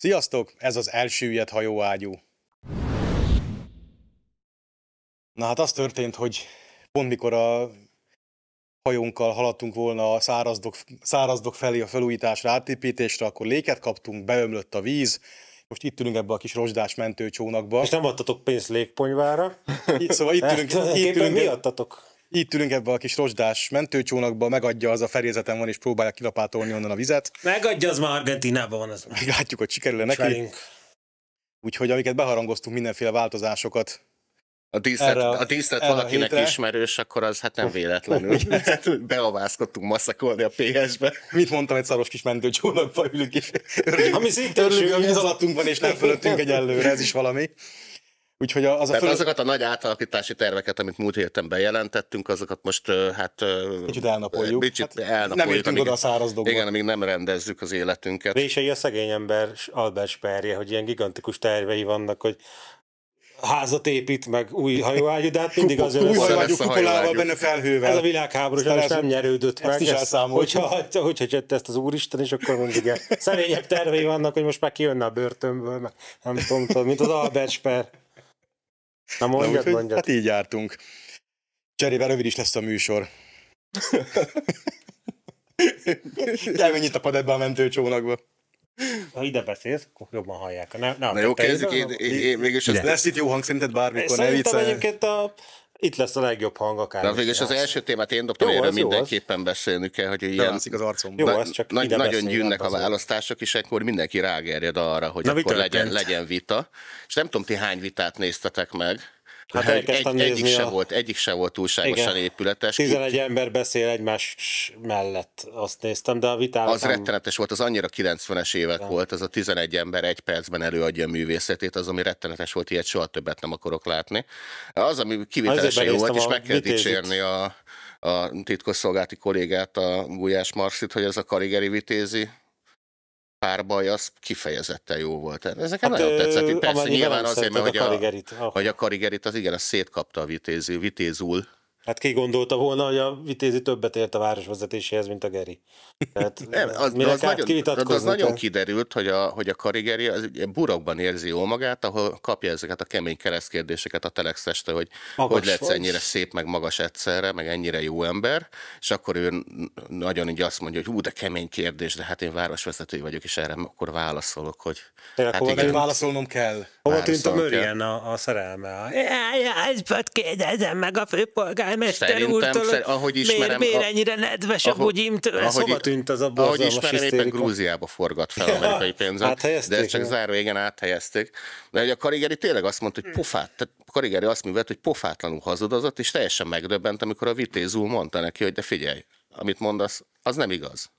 Sziasztok! Ez az elsüllyedt hajóágyú. Na hát az történt, hogy pont mikor a hajónkkal haladtunk volna a szárazdok, szárazdok felé a felújításra, átépítésre, akkor léket kaptunk, beömlött a víz, most itt ülünk ebbe a kis rozsdás mentőcsónakba. És nem adtatok pénzt légponyvára? Szóval itt ülünk, itt ülünk, mi adtatok? Itt ülünk ebbe a kis rozsdás mentőcsónakba, megadja az a ferézeten van, és próbálja kilapátolni onnan a vizet. Megadja, az már Argentinában van. Az már. Látjuk, hogy sikerül neki. Velünk. Úgyhogy amiket beharangoztunk mindenféle változásokat, A díszlet, Erre a- a díszlet erre a valakinek hétre. ismerős, akkor az hát nem véletlenül. Beavászkodtunk masszakolni a PS-be. mit mondtam, egy szaros kis mentőcsónakba ülünk, és örülünk, Ami szintén örülünk, a víz alattunk van, és nem fölöttünk egyelőre, ez is valami. Úgyhogy a- az a Tehát föl... azokat a nagy átalakítási terveket, amit múlt héten bejelentettünk, azokat most hát... Kicsit elnapoljuk. Kicsit Hát elnapoljuk. nem értünk amíg- oda a szárazdokba. Igen, amíg nem rendezzük az életünket. Rései a szegény ember Albert Sperje, hogy ilyen gigantikus tervei vannak, hogy házat épít, meg új hajóágyú, de hát mindig az új a hajóágyú kupolával, benne felhővel. Ez a világháborús, ez- nem nyerődött ezt meg. is ezt- elszámoltuk. Hogyha, hagyta- hogyha jött ezt az úristen, és akkor mindig ilyen szerényebb tervei vannak, hogy most már kijönne a börtönből, meg nem tudom, mint az Albert Sper. Na Na, mondjad, úgyhogy, mondjad. hát így jártunk. Cserébe rövid is lesz a műsor. Kell mennyit tapad ebbe a mentőcsónakba. Ha ide beszélsz, akkor jobban hallják. Ne, ne, Na jó, kezdjük. ide- Én, én, én mégis Lesz itt jó hang szerinted bármikor, ne Szerintem viccelj. egyébként a, itt lesz a legjobb hang akár. Na, végülis az első témát én dobtam, erről jó, az. mindenképpen beszélni kell, hogy ilyen Belátszik az arcomba. Jó, az csak nagy, ide nagyon gyűnnek a nem az. választások, és akkor mindenki rágerjed arra, hogy Na, akkor legyen, legyen vita. És nem tudom, ti hány vitát néztetek meg. Hát egy, elkezdtem egy, egyik, nézni se a- volt, egyik se volt túlságosan Igen. épületes. 11 ember beszél egymás mellett, azt néztem, de a vitának Az rettenetes volt, az annyira 90-es évek Ja. volt, az a 11 ember egy percben előadja a művészetét, az, ami rettenetes volt, ilyet soha többet nem akarok látni. Az, ami kivételesen jó volt, és a meg kell dicsérni a, a titkosszolgálati kollégát, a Gulyás Marxit, hogy ez a karigeri vitézi párbaj, az kifejezetten jó volt. Ez nekem hát, nagyon tetszett. Persze amennyiben nyilván azért, mert hogy a a, karigerit. Ah. hogy a karigerit az igen, az szétkapta a vitézi, vitézul. Hát ki gondolta volna, hogy a Vitézi többet ért a városvezetéséhez, mint a Geri. Tehát, Nem, az, de az, nagyon, de az nagyon kiderült, hogy a, hogy a karigeri az burokban érzi jól magát, ahol kapja ezeket a kemény keresztkérdéseket a telexeste, hogy Magas hogy lehetsz vagy. ennyire szép, meg magas egyszerre, meg ennyire jó ember, és akkor ő nagyon így azt mondja, hogy hú, de kemény kérdés, de hát én városvezető vagyok, és erre akkor válaszolok, hogy Tényleg, hát hova igen. Válaszolnom kell. Hova tűnt a. Mörien a, a szerelme? Ja, ja, ezt kérdezem meg a főpolgármester Szerintem, úrtól, szer- ahogy miért, ismerem, miért a- ennyire nedves a ahogy- bugyimtől? Ez ahogy- hova tűnt az a Ahogy ismerem, éppen? Grúziába forgat fel amerikai. Áthelyezték, De ez csak nem? záró, igen, áthelyezték. De hogy a Karigeri tényleg azt mondta, hogy pofát, tehát a Karigeri azt művelt, hogy pofátlanul hazudozott, és teljesen megdöbbent, amikor a vitézul mondta neki, hogy de figyelj, amit mondasz, az nem igaz.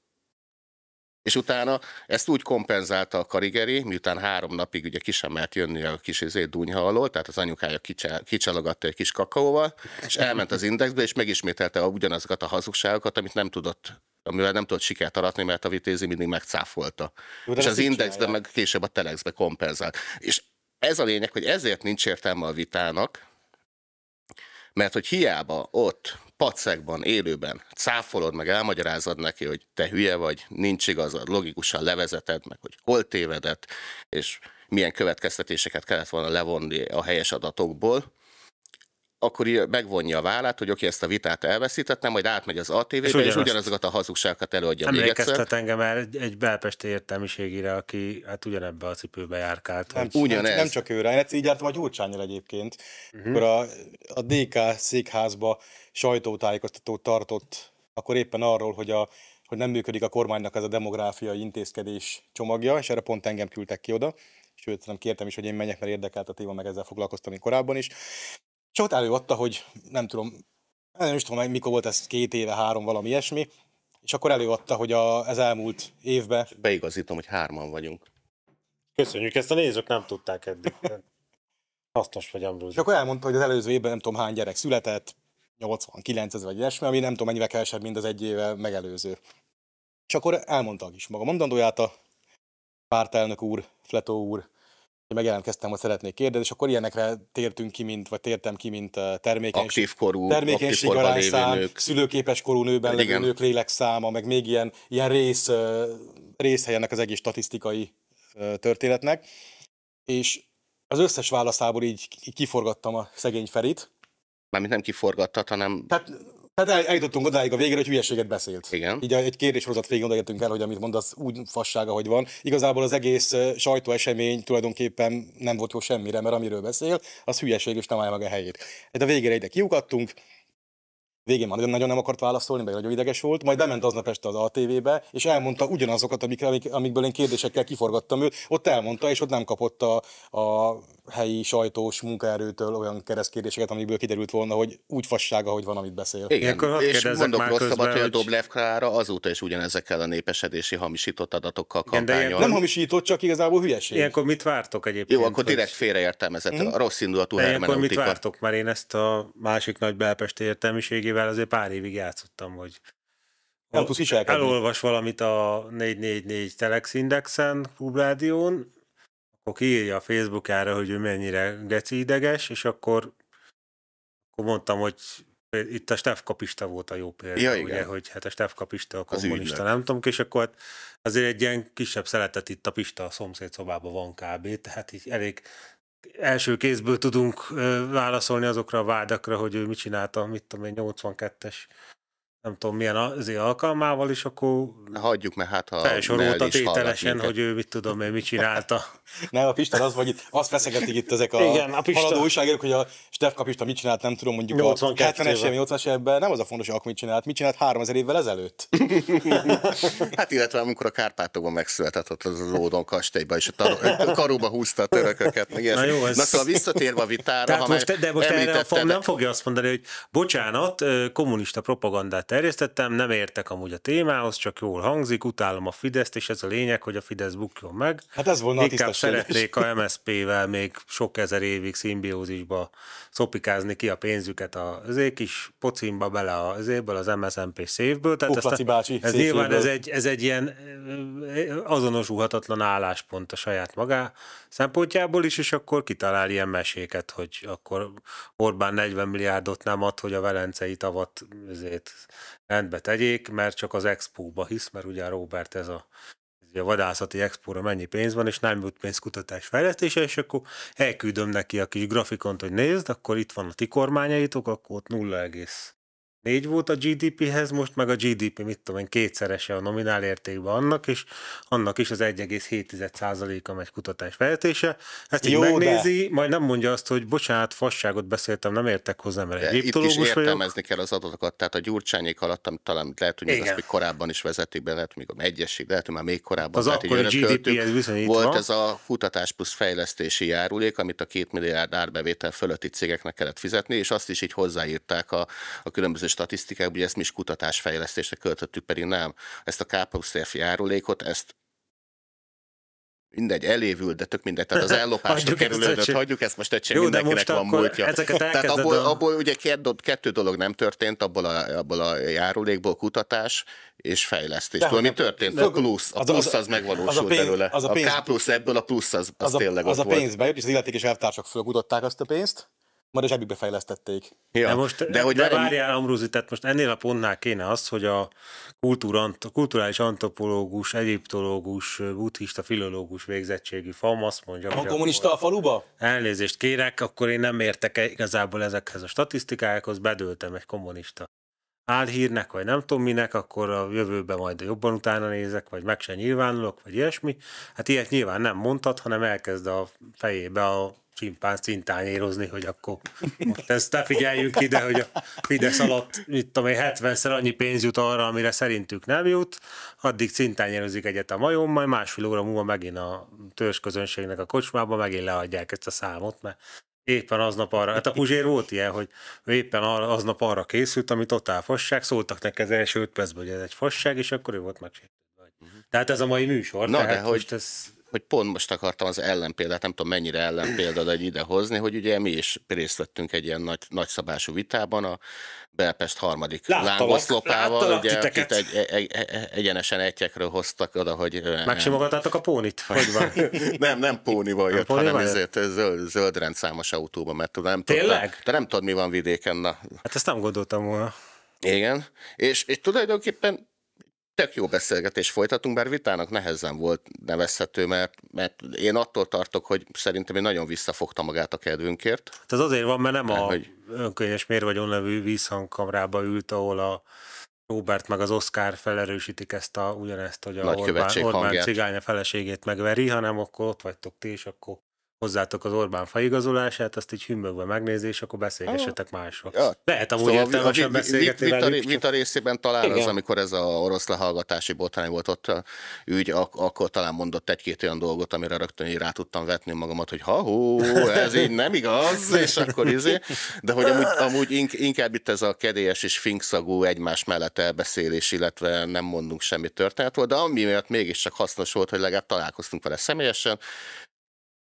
És utána ezt úgy kompenzálta a Karigeri, miután három napig ugye ki sem mert jönni a kis izé dunyha alól, tehát az anyukája kicsa- kicsalogatta egy kis kakaóval, és elment az indexbe, és megismételte ugyanazokat a hazugságokat, amit nem tudott amivel nem tudott sikert aratni, mert a vitézi mindig megcáfolta. Jó, és az indexben, meg később a telexbe kompenzált. És ez a lényeg, hogy ezért nincs értelme a vitának, mert hogy hiába ott pacekban, élőben cáfolod, meg elmagyarázod neki, hogy te hülye vagy, nincs igazad, logikusan levezeted, meg hogy hol tévedett, és milyen következtetéseket kellett volna levonni a helyes adatokból, akkor így megvonja a vállát, hogy oké, ezt a vitát elveszítettem, majd átmegy az ATV-be, és, ugyanazt- ugyanazokat a hazugságokat előadja még egyszer. Engem el egy, egy belpesti értelmiségire, aki hát ugyanebbe a cipőbe járkált. Nem, hogy- Ugyanez. nem, csak őre. Én egyszer így jártam a Gyurcsányjal egyébként, uh-huh. akkor a, a DK székházba sajtótájékoztatót tartott, akkor éppen arról, hogy, a, hogy nem működik a kormánynak ez a demográfiai intézkedés csomagja, és erre pont engem küldtek ki oda, sőt, nem kértem is, hogy én menjek, mert érdekelt a téma, meg ezzel foglalkoztam én korábban is. És ott előadta, hogy nem tudom, nem is tudom, mikor volt ez, két éve, három, valami ilyesmi, és akkor előadta, hogy a, ez elmúlt évben Beigazítom, hogy hárman vagyunk. Köszönjük, ezt a nézők nem tudták eddig. Hasznos vagy, Ambrózi. És akkor elmondta, hogy az előző évben nem tudom hány gyerek született, 89 ezer vagy ilyesmi, ami nem tudom mennyivel kevesebb, mint az egy éve megelőző. És akkor elmondta a kis maga mondandóját a pártelnök úr, Fletó úr, hogy megjelentkeztem, hogy szeretnék kérdezni, és akkor ilyenekre tértünk ki, mint, vagy tértem ki, mint eh, termékenység, Aktív korú, termékenység aktív lévő arányszám, nők. szülőképes korú nőben Igen. nők lélekszáma, meg még ilyen, ilyen rész, eh, részhelyennek az egész statisztikai ö, történetnek, és az összes válaszából így így kiforgattam a szegény Ferit. Mármint nem kiforgattad, hanem Tehát, tehát el- eljutottunk odáig a végére, hogy hülyeséget beszélt. Igen. Így egy kérdéssorozat végén odaértünk el, hogy amit mondasz, úgy fassága, hogy van. Igazából az egész sajtóesemény tulajdonképpen nem volt jó semmire, mert amiről beszél, az hülyeség, és nem állja meg a helyét. De a végére ide kiukadtunk, végén már nagyon nem akart válaszolni, meg nagyon ideges volt, majd bement aznap este az ATV-be, és elmondta ugyanazokat, amik, amik, amikből én kérdésekkel kiforgattam őt, ott elmondta, és ott nem kapott a, a helyi sajtós munkaerőtől olyan keresztkérdéseket, amikből kiderült volna, hogy úgy fassága, hogy van, amit beszél. Igen, hadd és mondok már rosszabbat, hogy a hogy- Doblev Klára azóta is ugyanezekkel a népesedési hamisított adatokkal kampányol. Nem hamisított, csak igazából hülyeség. Ilyenkor mit vártok egyébként? Jó, akkor direkt félreértelmezett. A rossz indulatú De ilyenkor mit vártok? Mert én ezt a másik nagy belpesti értelmiségével azért pár évig játszottam, hogy Nem tudsz viselkedni. elolvas valamit a 444 Telex Indexen, Klubrádión, akkor kiírja a Facebookára, hogy ő mennyire geci ideges, és akkor, akkor mondtam, hogy itt a Stef Kapista volt a jó példa, Ja, igen. ugye, hogy hát a Stef Kapista a Az kommunista, nem tudom, és akkor hát azért egy ilyen kisebb szeletet itt a Pista a szomszéd szobában van kb. Tehát így elég első kézből tudunk válaszolni azokra a vádakra, hogy ő mit csinálta, mit tudom én, 82-es nem tudom milyen azért alkalmával, és akkor Hagyjuk, mert hát ha felsorolta tételesen, minket. hogy ő mit tudom én, mit csinálta. Nem, a Pista az, vagy itt, azt feszegetik itt ezek a, Igen, a Pista. haladó újságírók, hogy a Stefka Pista mit csinált, nem tudom, mondjuk 82-ben. a 70-es évben, 80-as évben, nem az a fontos, hogy akkor mit csinált, mit csinált 3000 évvel ezelőtt. Hát illetve amikor a Kárpátokban megszületett ott az az Ódon kastélyban, és a karóba húzta a törököket, meg. Na jó, ez- Na szóval visszatérve a vitára, Tehát ha most, de most erre a FAM nem fogja azt mondani, hogy bocsánat, kommunista propagandát terjesztettem, nem értek amúgy a témához, csak jól hangzik, utálom a Fideszt, és ez a lényeg, hogy a Fidesz bukjon meg. Hát ez volna a Inkább tisztességes. Szeretnék a MSZP-vel még sok ezer évig szimbiózisba szopikázni ki a pénzüket az ék is pocimba bele az évből, az MSZMP szévből. Tehát Ó, Laci bácsi, ez szép nyilván ez egy, ez egy ilyen azonosulhatatlan álláspont a saját magá szempontjából is, és akkor kitalál ilyen meséket, hogy akkor Orbán 40 milliárdot nem ad, hogy a velencei tavat ezért rendbe tegyék, mert csak az expóba hisz, mert ugye a Robert ez a ez a vadászati expóra mennyi pénz van, és nem jut pénz kutatás fejlesztése, és akkor elküldöm neki a kis grafikont, hogy nézd, akkor itt van a ti kormányaitok, akkor ott 0,4 volt a GDP-hez, most meg a GDP, mit tudom én, kétszerese a nominál értékben annak, és annak is az 1,7%-a megy kutatás fejlesztése. Ezt így Jó, de- megnézi, majd nem mondja azt, hogy bocsánat, fasságot beszéltem, nem értek hozzá, mert egy itt is egyiptológus vagyok. értelmezni kell az adatokat, tehát a gyurcsányék alatt, amit talán lehet, hogy Igen. azt még korábban is vezetik be, lehet, még a egyesség, lehet, hogy már még korábban. Az lehet, akkori. GDP-hez viszonyítva. Volt ez a kutatás plusz fejlesztési járulék, amit a két milliárd árbevétel fölötti cégeknek kellett fizetni, és azt is így hozzáírták a, a különböző statisztikák, hogy ezt mi is kutatásfejlesztésre költöttük, pedig nem. Ezt a K plusz F járulékot, ezt mindegy, elévül, de tök mindegy. Tehát az ellopásra kerülődött, hagyjuk ezt most de mindenkinek most van múltja. Tehát abból, a- abból ugye kettő, kettő dolog nem történt, abból a, abból a járulékból kutatás és fejlesztés. De Tudod, mi történt? de- A plusz, a az a- plusz az az a megvalósult pénz- belőle. az a A pénz- K plusz ebből a plusz az, az Az a, tényleg az ott a volt. pénz bejött, és az illetékes elvtársak fölkutatták azt a pénzt, majd a zsebükbe fejlesztették. Ja. De, most, de hogy de várj- várjál, Amrózi, tehát most ennél a pontnál kéne az, hogy a kultúra, kulturális antropológus, egyiptológus, buddhista, filológus végzettségű FAM azt mondja, Van hogy kommunista a faluba? akkor elnézést kérek, akkor én nem értek e- igazából ezekhez a statisztikákhoz, bedöltem egy kommunista álhírnek, vagy nem tudom minek, akkor a jövőben majd jobban utána nézek, vagy meg se nyilvánulok, vagy ilyesmi. Hát ilyet nyilván nem mondhat, hanem elkezd a fejébe a csimpánz cintányérozni, hogy akkor most ezt ne figyeljünk ide, hogy a Fidesz alatt, mit tudom én, 70-szer annyi pénz jut arra, amire szerintük nem jut, addig cintányérozik egyet a majom, majd másfél óra múlva megint a törzsközönségnek a kocsmába megint leadják ezt a számot, mert éppen aznap arra, hát a Puzsér volt ilyen, hogy éppen aznap arra készült, ami totál fasság, szóltak neki az első öt percben, hogy ez egy fasság, és akkor ő volt megsértődve. Tehát ez a mai műsor, Na, de tehát hogy- most ez... hogy pont most akartam az ellenpéldát, nem tudom mennyire ellenpélda, de egy idehozni, hogy ugye mi is részt vettünk egy ilyen nagy, nagyszabású vitában a Belpest harmadik lángoszlopával, ugye, akit egy, egy, egy, egyenesen egyekről hoztak oda, hogy ö, Megsimogatátok a pónit? Hogy van? nem, nem pónival jött, pónival hanem ezért zöld, zöld rendszámos autóban, mert tudom, nem tudta, Tényleg? te nem tudod, mi van vidéken, na, Hát ezt nem gondoltam volna. igen, és, és tulajdonképpen tök jó beszélgetés folytatunk, bár vitának nehezen volt nevezhető, mert, mert én attól tartok, hogy szerintem én nagyon visszafogta magát a kedvünkért. Hát ez azért van, mert nem Mert a hogy- önkönyves mérvagyon nevű vízhangkamrába ült, ahol a Robert meg az Oscar felerősítik ezt a, ugyanezt, hogy a Orbán, Nagykövetség Orbán hangját. cigány a feleségét megveri, hanem akkor ott vagytok ti, és akkor hozzátok az Orbán faigazolását, azt így hümmögve megnézi, és akkor beszélgessetek másról. Ja. Lehet amúgy Szóval értelmesen vi- vi- beszélgetni vita, velük, vita részében talán Igen. az, amikor ez a orosz lehallgatási botrány volt ott a ügy, ak- akkor talán mondott egy-két olyan dolgot, amire rögtön így rá tudtam vetni magamat, hogy ha hó, ez így nem igaz, és akkor izé. De hogy amúgy, amúgy ink- inkább itt ez a kedélyes és finkszagú egymás mellett elbeszélés, illetve nem mondunk semmi történet volt, de ami miatt mégiscsak hasznos volt, hogy legalább találkoztunk vele személyesen,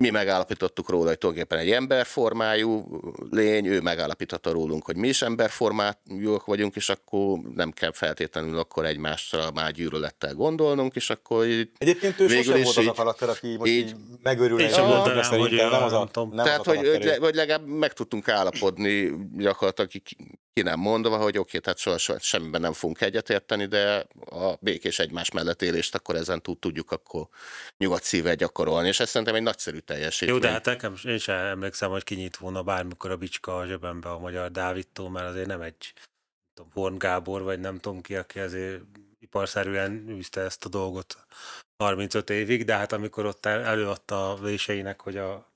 mi megállapítottuk róla, hogy tulajdonképpen egy emberformájú lény, ő megállapította rólunk, hogy mi is emberformájúak vagyunk, és akkor nem kell feltétlenül akkor egymásra már gyűlölettel gondolnunk, és akkor így Egyébként ő Végül sosem is volt az a karakter, aki most így- így, megőrül Én sem mondanám, hogy nem az a, nem Tehát, az a hogy, vagy legalább meg tudtunk állapodni gyakorlatilag ki, nem mondva, hogy oké, tehát soha, soha semmiben nem fogunk egyetérteni, de a békés egymás mellett élést akkor ezen túl tudjuk akkor nyugodt szívvel gyakorolni, és ez szerintem egy nagyszerű teljesítmény. Jó, de hát nekem, én sem emlékszem, hogy kinyit volna bármikor a bicska a zsebembe a magyar Dávidtól, mert azért nem egy tudom, Horn Gábor, vagy nem tudom ki, aki azért iparszerűen űzte ezt a dolgot 35 évig, de hát amikor ott el- előadta a véseinek, hogy a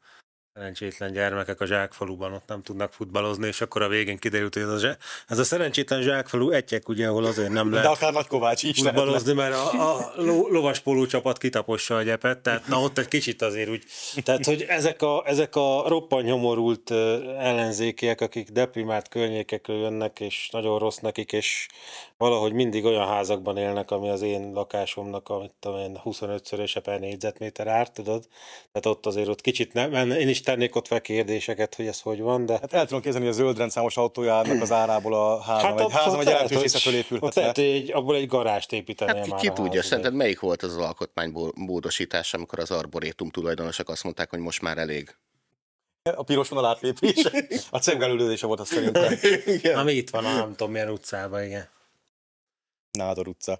szerencsétlen gyermekek a zsákfaluban ott nem tudnak futballozni, és akkor a végén kiderült, hogy ez a, zsá- ez a szerencsétlen zsákfalu egyek, ugye, ahol azért nem De lehet akár Nagy Kovács is futballozni, mert a, a lo- lovaspoló csapat kitapossa a gyepet, tehát na ott egy kicsit azért úgy, tehát hogy ezek a, ezek a roppan nyomorult ellenzékiek, akik deprimált környékekről jönnek, és nagyon rossz nekik, és valahogy mindig olyan házakban élnek, ami az én lakásomnak, amit tudom én, 25-szöröse per négyzetméter ár, tudod? Tehát ott azért ott kicsit nem, én is tennék ott fel kérdéseket, hogy ez hogy van, de Hát el tudom képzelni, hogy a zöld rendszámos autójának az árából a házam, hát egy házam egy jelentős része Ott fölépülhetne. lehet, hogy egy, abból egy garást építeni Hát ki, már ki tudja, szerinted melyik volt az, az alkotmánybódosítás, amikor az arborétum tulajdonosok azt mondták, hogy most már elég? A piros vonal átlépés. A cemgelődése volt az szerintem. Ami itt van, a nem tudom milyen utcában, igen. Nádor utca.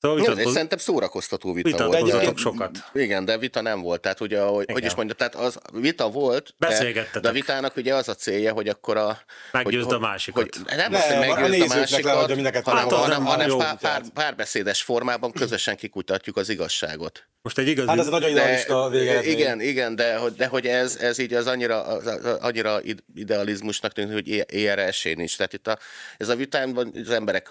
Szóval Jó, de vitatkoz... szerintem szórakoztató vita volt. vitatkozzatok De- sokat. Igen, de vita nem volt. Tehát ugye, hogy, hogy Igen. is mondja, tehát az vita volt, de, de a vitának ugye az a célja, hogy akkor a... Meggyőzd hogy, a másikat. Hogy, nem, Ne, az, hogy a a, másikat, mindeket. hanem, Hát hanem, nem hanem jó. pár, pár, párbeszédes formában közösen kikutatjuk az igazságot. Most egy igazi... Hát ez a nagyon idealista végeredmény. igen, igen, de, hogy- de hogy ez, ez így az annyira, az, az annyira id- idealizmusnak tűnik, hogy ilyenre esély nincs. Tehát itt a, ez a vitánban az emberek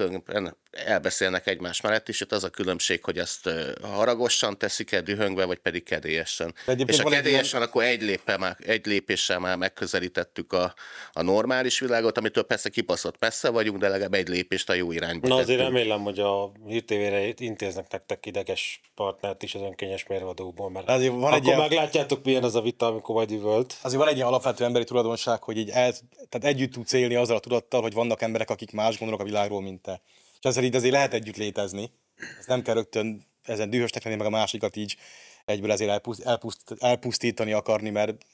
elbeszélnek egymás mellett, és itt az a különbség, hogy ezt haragosan teszik-e, dühöngve, vagy pedig kedélyesen. Egyébként És a egy kedélyesen akkor egy, léppel már, egy lépéssel már megközelítettük a, a normális világot, amitől persze kipaszott messze vagyunk, de legalább egy lépést a jó irányba Na azért tettünk. remélem, hogy a hírtévére intéznek nektek ideges partnert is az önkényes mérvadóból, mert Azért van egy akkor ilyen- meglátjátok, milyen az a vita, amikor majd üvölt. Azért van egy ilyen alapvető emberi tulajdonság, hogy így el, tehát együtt tudsz élni azzal a tudattal, hogy vannak emberek, akik más gondolnak a világról, mint te. És ezzel így azért lehet együtt létezni. Ez nem kell rögtön ezen dühösnek lenni, meg a másikat így egyből ezért elpuszt, elpuszt, elpusztítani akarni, mert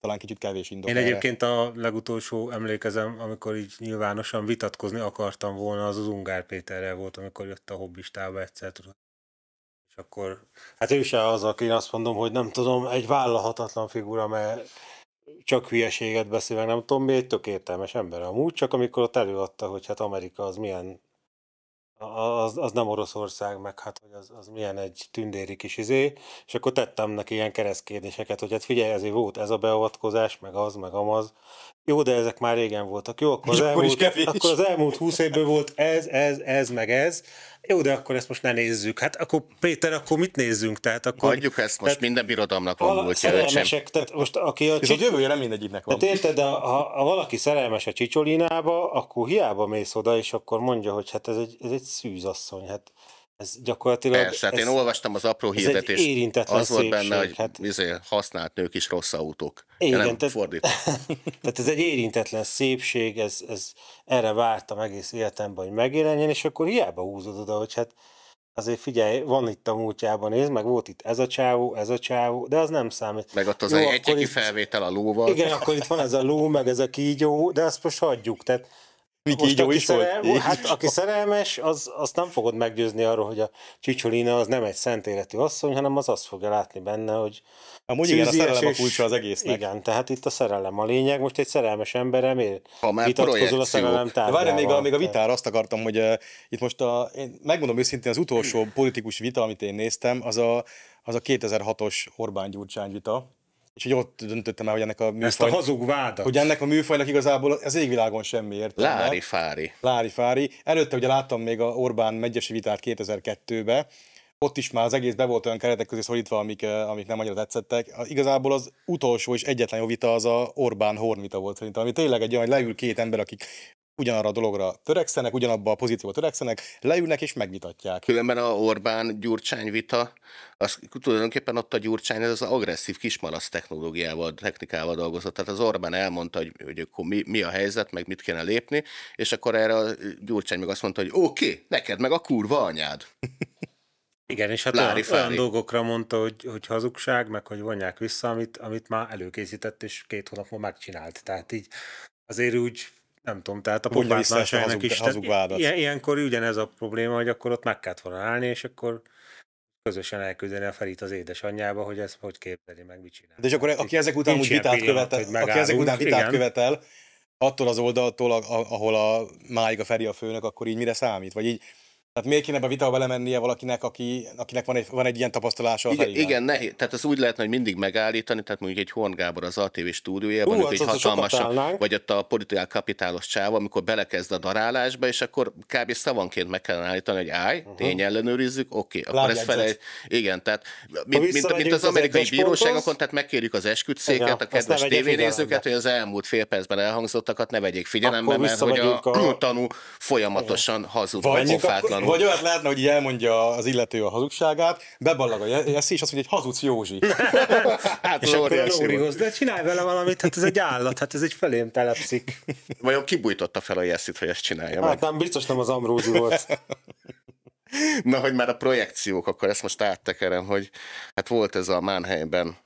talán kicsit kevés indok. Én erre. egyébként a legutolsó emlékezem, amikor így nyilvánosan vitatkozni akartam volna, az az Ungár Péterrel volt, amikor jött a hobbistába egyszer, tudod. És akkor, hát ő se az, aki azt mondom, hogy nem tudom, egy vállalhatatlan figura, mert csak hülyeséget beszél, meg nem tudom, mi egy tök értelmes ember amúgy, csak amikor ott előadta, hogy hát Amerika az milyen az, az nem Oroszország, meg hát, hogy az, az milyen egy tündéri kis izé, és akkor tettem neki ilyen keresztkérdéseket, hogy hát figyelj, ezért volt ez a beavatkozás, meg az, meg amaz. Jó, de ezek már régen voltak. Jó, akkor az, is elmúlt, akkor az elmúlt húsz évből volt ez, ez, ez, meg ez. Jó, de akkor ezt most ne nézzük. Hát akkor Péter, akkor mit nézzünk? Tehát akkor... Hagyjuk ezt, most tehát minden birodalomnak van múltja, szerelmesek, tehát most aki a Viszont csi- jövője nem mindegyiknek van. tehát érted, de ha, ha valaki szerelmes a csicsolinába, akkor hiába mész oda, és akkor mondja, hogy hát ez egy, ez egy szűzasszony. Hát ez gyakorlatilag... Persze, hát ez, én olvastam az apró hirdetést, érintetlen az volt benne, hogy hát- izé, használt nők is rossz autók. Igen, nem, tehát- fordítva. Tehát ez egy érintetlen szépség, ez, ez erre vártam egész életemben, hogy megjelenjen, és akkor hiába húzod oda, hogy hát azért figyelj, van itt a múltjában, nézd, meg volt itt ez a csávó, ez a csávó, de az nem számít. Meg ott az egy egyeki itt- felvétel a lóval. Igen, akkor itt van ez a ló, meg ez a kígyó, de azt most hagyjuk. Tehát Viki Most Jó aki, is volt. szerel, Így hát, aki szerelmes, az, azt nem fogod meggyőzni arról, hogy a Csicsolina az nem egy szent életű asszony, hanem az azt fogja látni benne, hogy Amúgy igen, a szerelem a és- kulcsa az egésznek. Igen, tehát itt a szerelem a lényeg. Most egy szerelmes emberre miért vitatkozol a szerelem De tárgyával? várj, még a, még a vitára azt akartam, hogy uh, itt most a, én megmondom őszintén, az utolsó politikus vita, amit én néztem, az a, az a 2006-os Orbán-Gyurcsány vita, és hogy ott döntöttem el, hogy ennek a Ezt a hazug vádat. hogy ennek a műfajnak igazából az égvilágon semmi értelme. Lári fári. Lári Fári. Előtte ugye láttam még a Orbán megyesi vitát 2002-be, ott is már az egész be volt olyan keretek közé szorítva, amik, eh, amik nem annyira tetszettek. Igazából az utolsó és egyetlen jó vita az a Orbán Horn vita volt szerintem, ami tényleg egy olyan, hogy leül két ember, akik ugyanarra a dologra törekszenek, ugyanabba a pozícióba törekszenek, leülnek és megvitatják. Különben a Orbán-Gyurcsány vita, az tulajdonképpen ott a Gyurcsány ez az agresszív kismalasz technológiával, technikával dolgozott. Tehát az Orbán elmondta, hogy, hogy akkor mi, mi a helyzet, meg mit kéne lépni, és akkor erre a Gyurcsány meg azt mondta, hogy oké, okay, neked meg a kurva anyád. Igen, és hát Lári olyan, fári. olyan dolgokra mondta, hogy, hogy hazugság, meg hogy vonják vissza, amit, amit már előkészített, és két hónap múlva megcsinált. Tehát így azért úgy, nem tudom, tehát a pofátlanságnak is. hazug vádat. Ilyen, ilyenkor ugyanez a probléma, hogy akkor ott meg kellett volna állni, és akkor közösen elküldeni a Ferit az édesanyjába, hogy ezt hogy képzeli meg, mit csinál. De és akkor aki ezek után úgy vitát pillanat, követel, hogy aki ezek megállunk, után vitát igen. követel, attól az oldaltól, ahol a máig a Feri a főnök, akkor így mire számít? Vagy így, tehát miért kéne ebbe a vitába belemennie valakinek, aki, akinek van egy, van egy ilyen tapasztalása Igen, Ferivel? igen, nehéz. Tehát az úgy lehetne, hogy mindig megállítani, tehát mondjuk egy Horn Gábor az ATV stúdiójában, hát egy állnánk. vagy ott a politikál kapitálos csáva, amikor belekezd a darálásba, és akkor kb. szavanként meg kellene állítani, hogy állj, uh-huh. tény-ellenőrizzük, oké, akkor ezt Lábjegyzet. felej. Igen, tehát mint, mint, mint, az amerikai bíróságokon, tehát megkérjük az esküdszéket, Igen, a kedves tévénézőket, hogy az elmúlt fél percben elhangzottakat ne vegyék figyelembe, Akkor mert hogy a, tanú folyamatosan hazud, Vagy, vagy pofátlanul. vagy olyat lehetne, hogy így elmondja az illető a hazugságát, beballag a Jesszi, és azt mondja, hogy hazudsz Józsi. Hát És akkor a. Lórihoz, de csinálj vele valamit, hát ez egy állat, hát ez egy felém telepszik. Vajon kibújtotta fel a Jessit, hogy ezt csinálja meg? Hát nem, biztos nem az Ambrózi volt. Na, hogy már a projekciók, akkor ezt most áttekerem, hogy hát volt ez a Mannheimben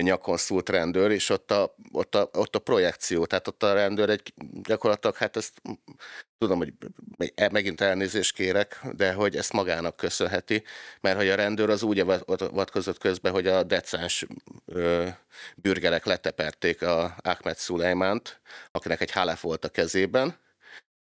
nyakon szúrt rendőr, és ott a, ott, a, ott a projekció, tehát ott a rendőr egy gyakorlatilag, hát ezt tudom, hogy e- megint elnézést kérek, de hogy ezt magának köszönheti, mert hogy a rendőr az úgy avat- avatkozott közbe, hogy a decens ö, bürgerek leteperték a Ahmed Szulejmánt, akinek egy halef volt a kezében,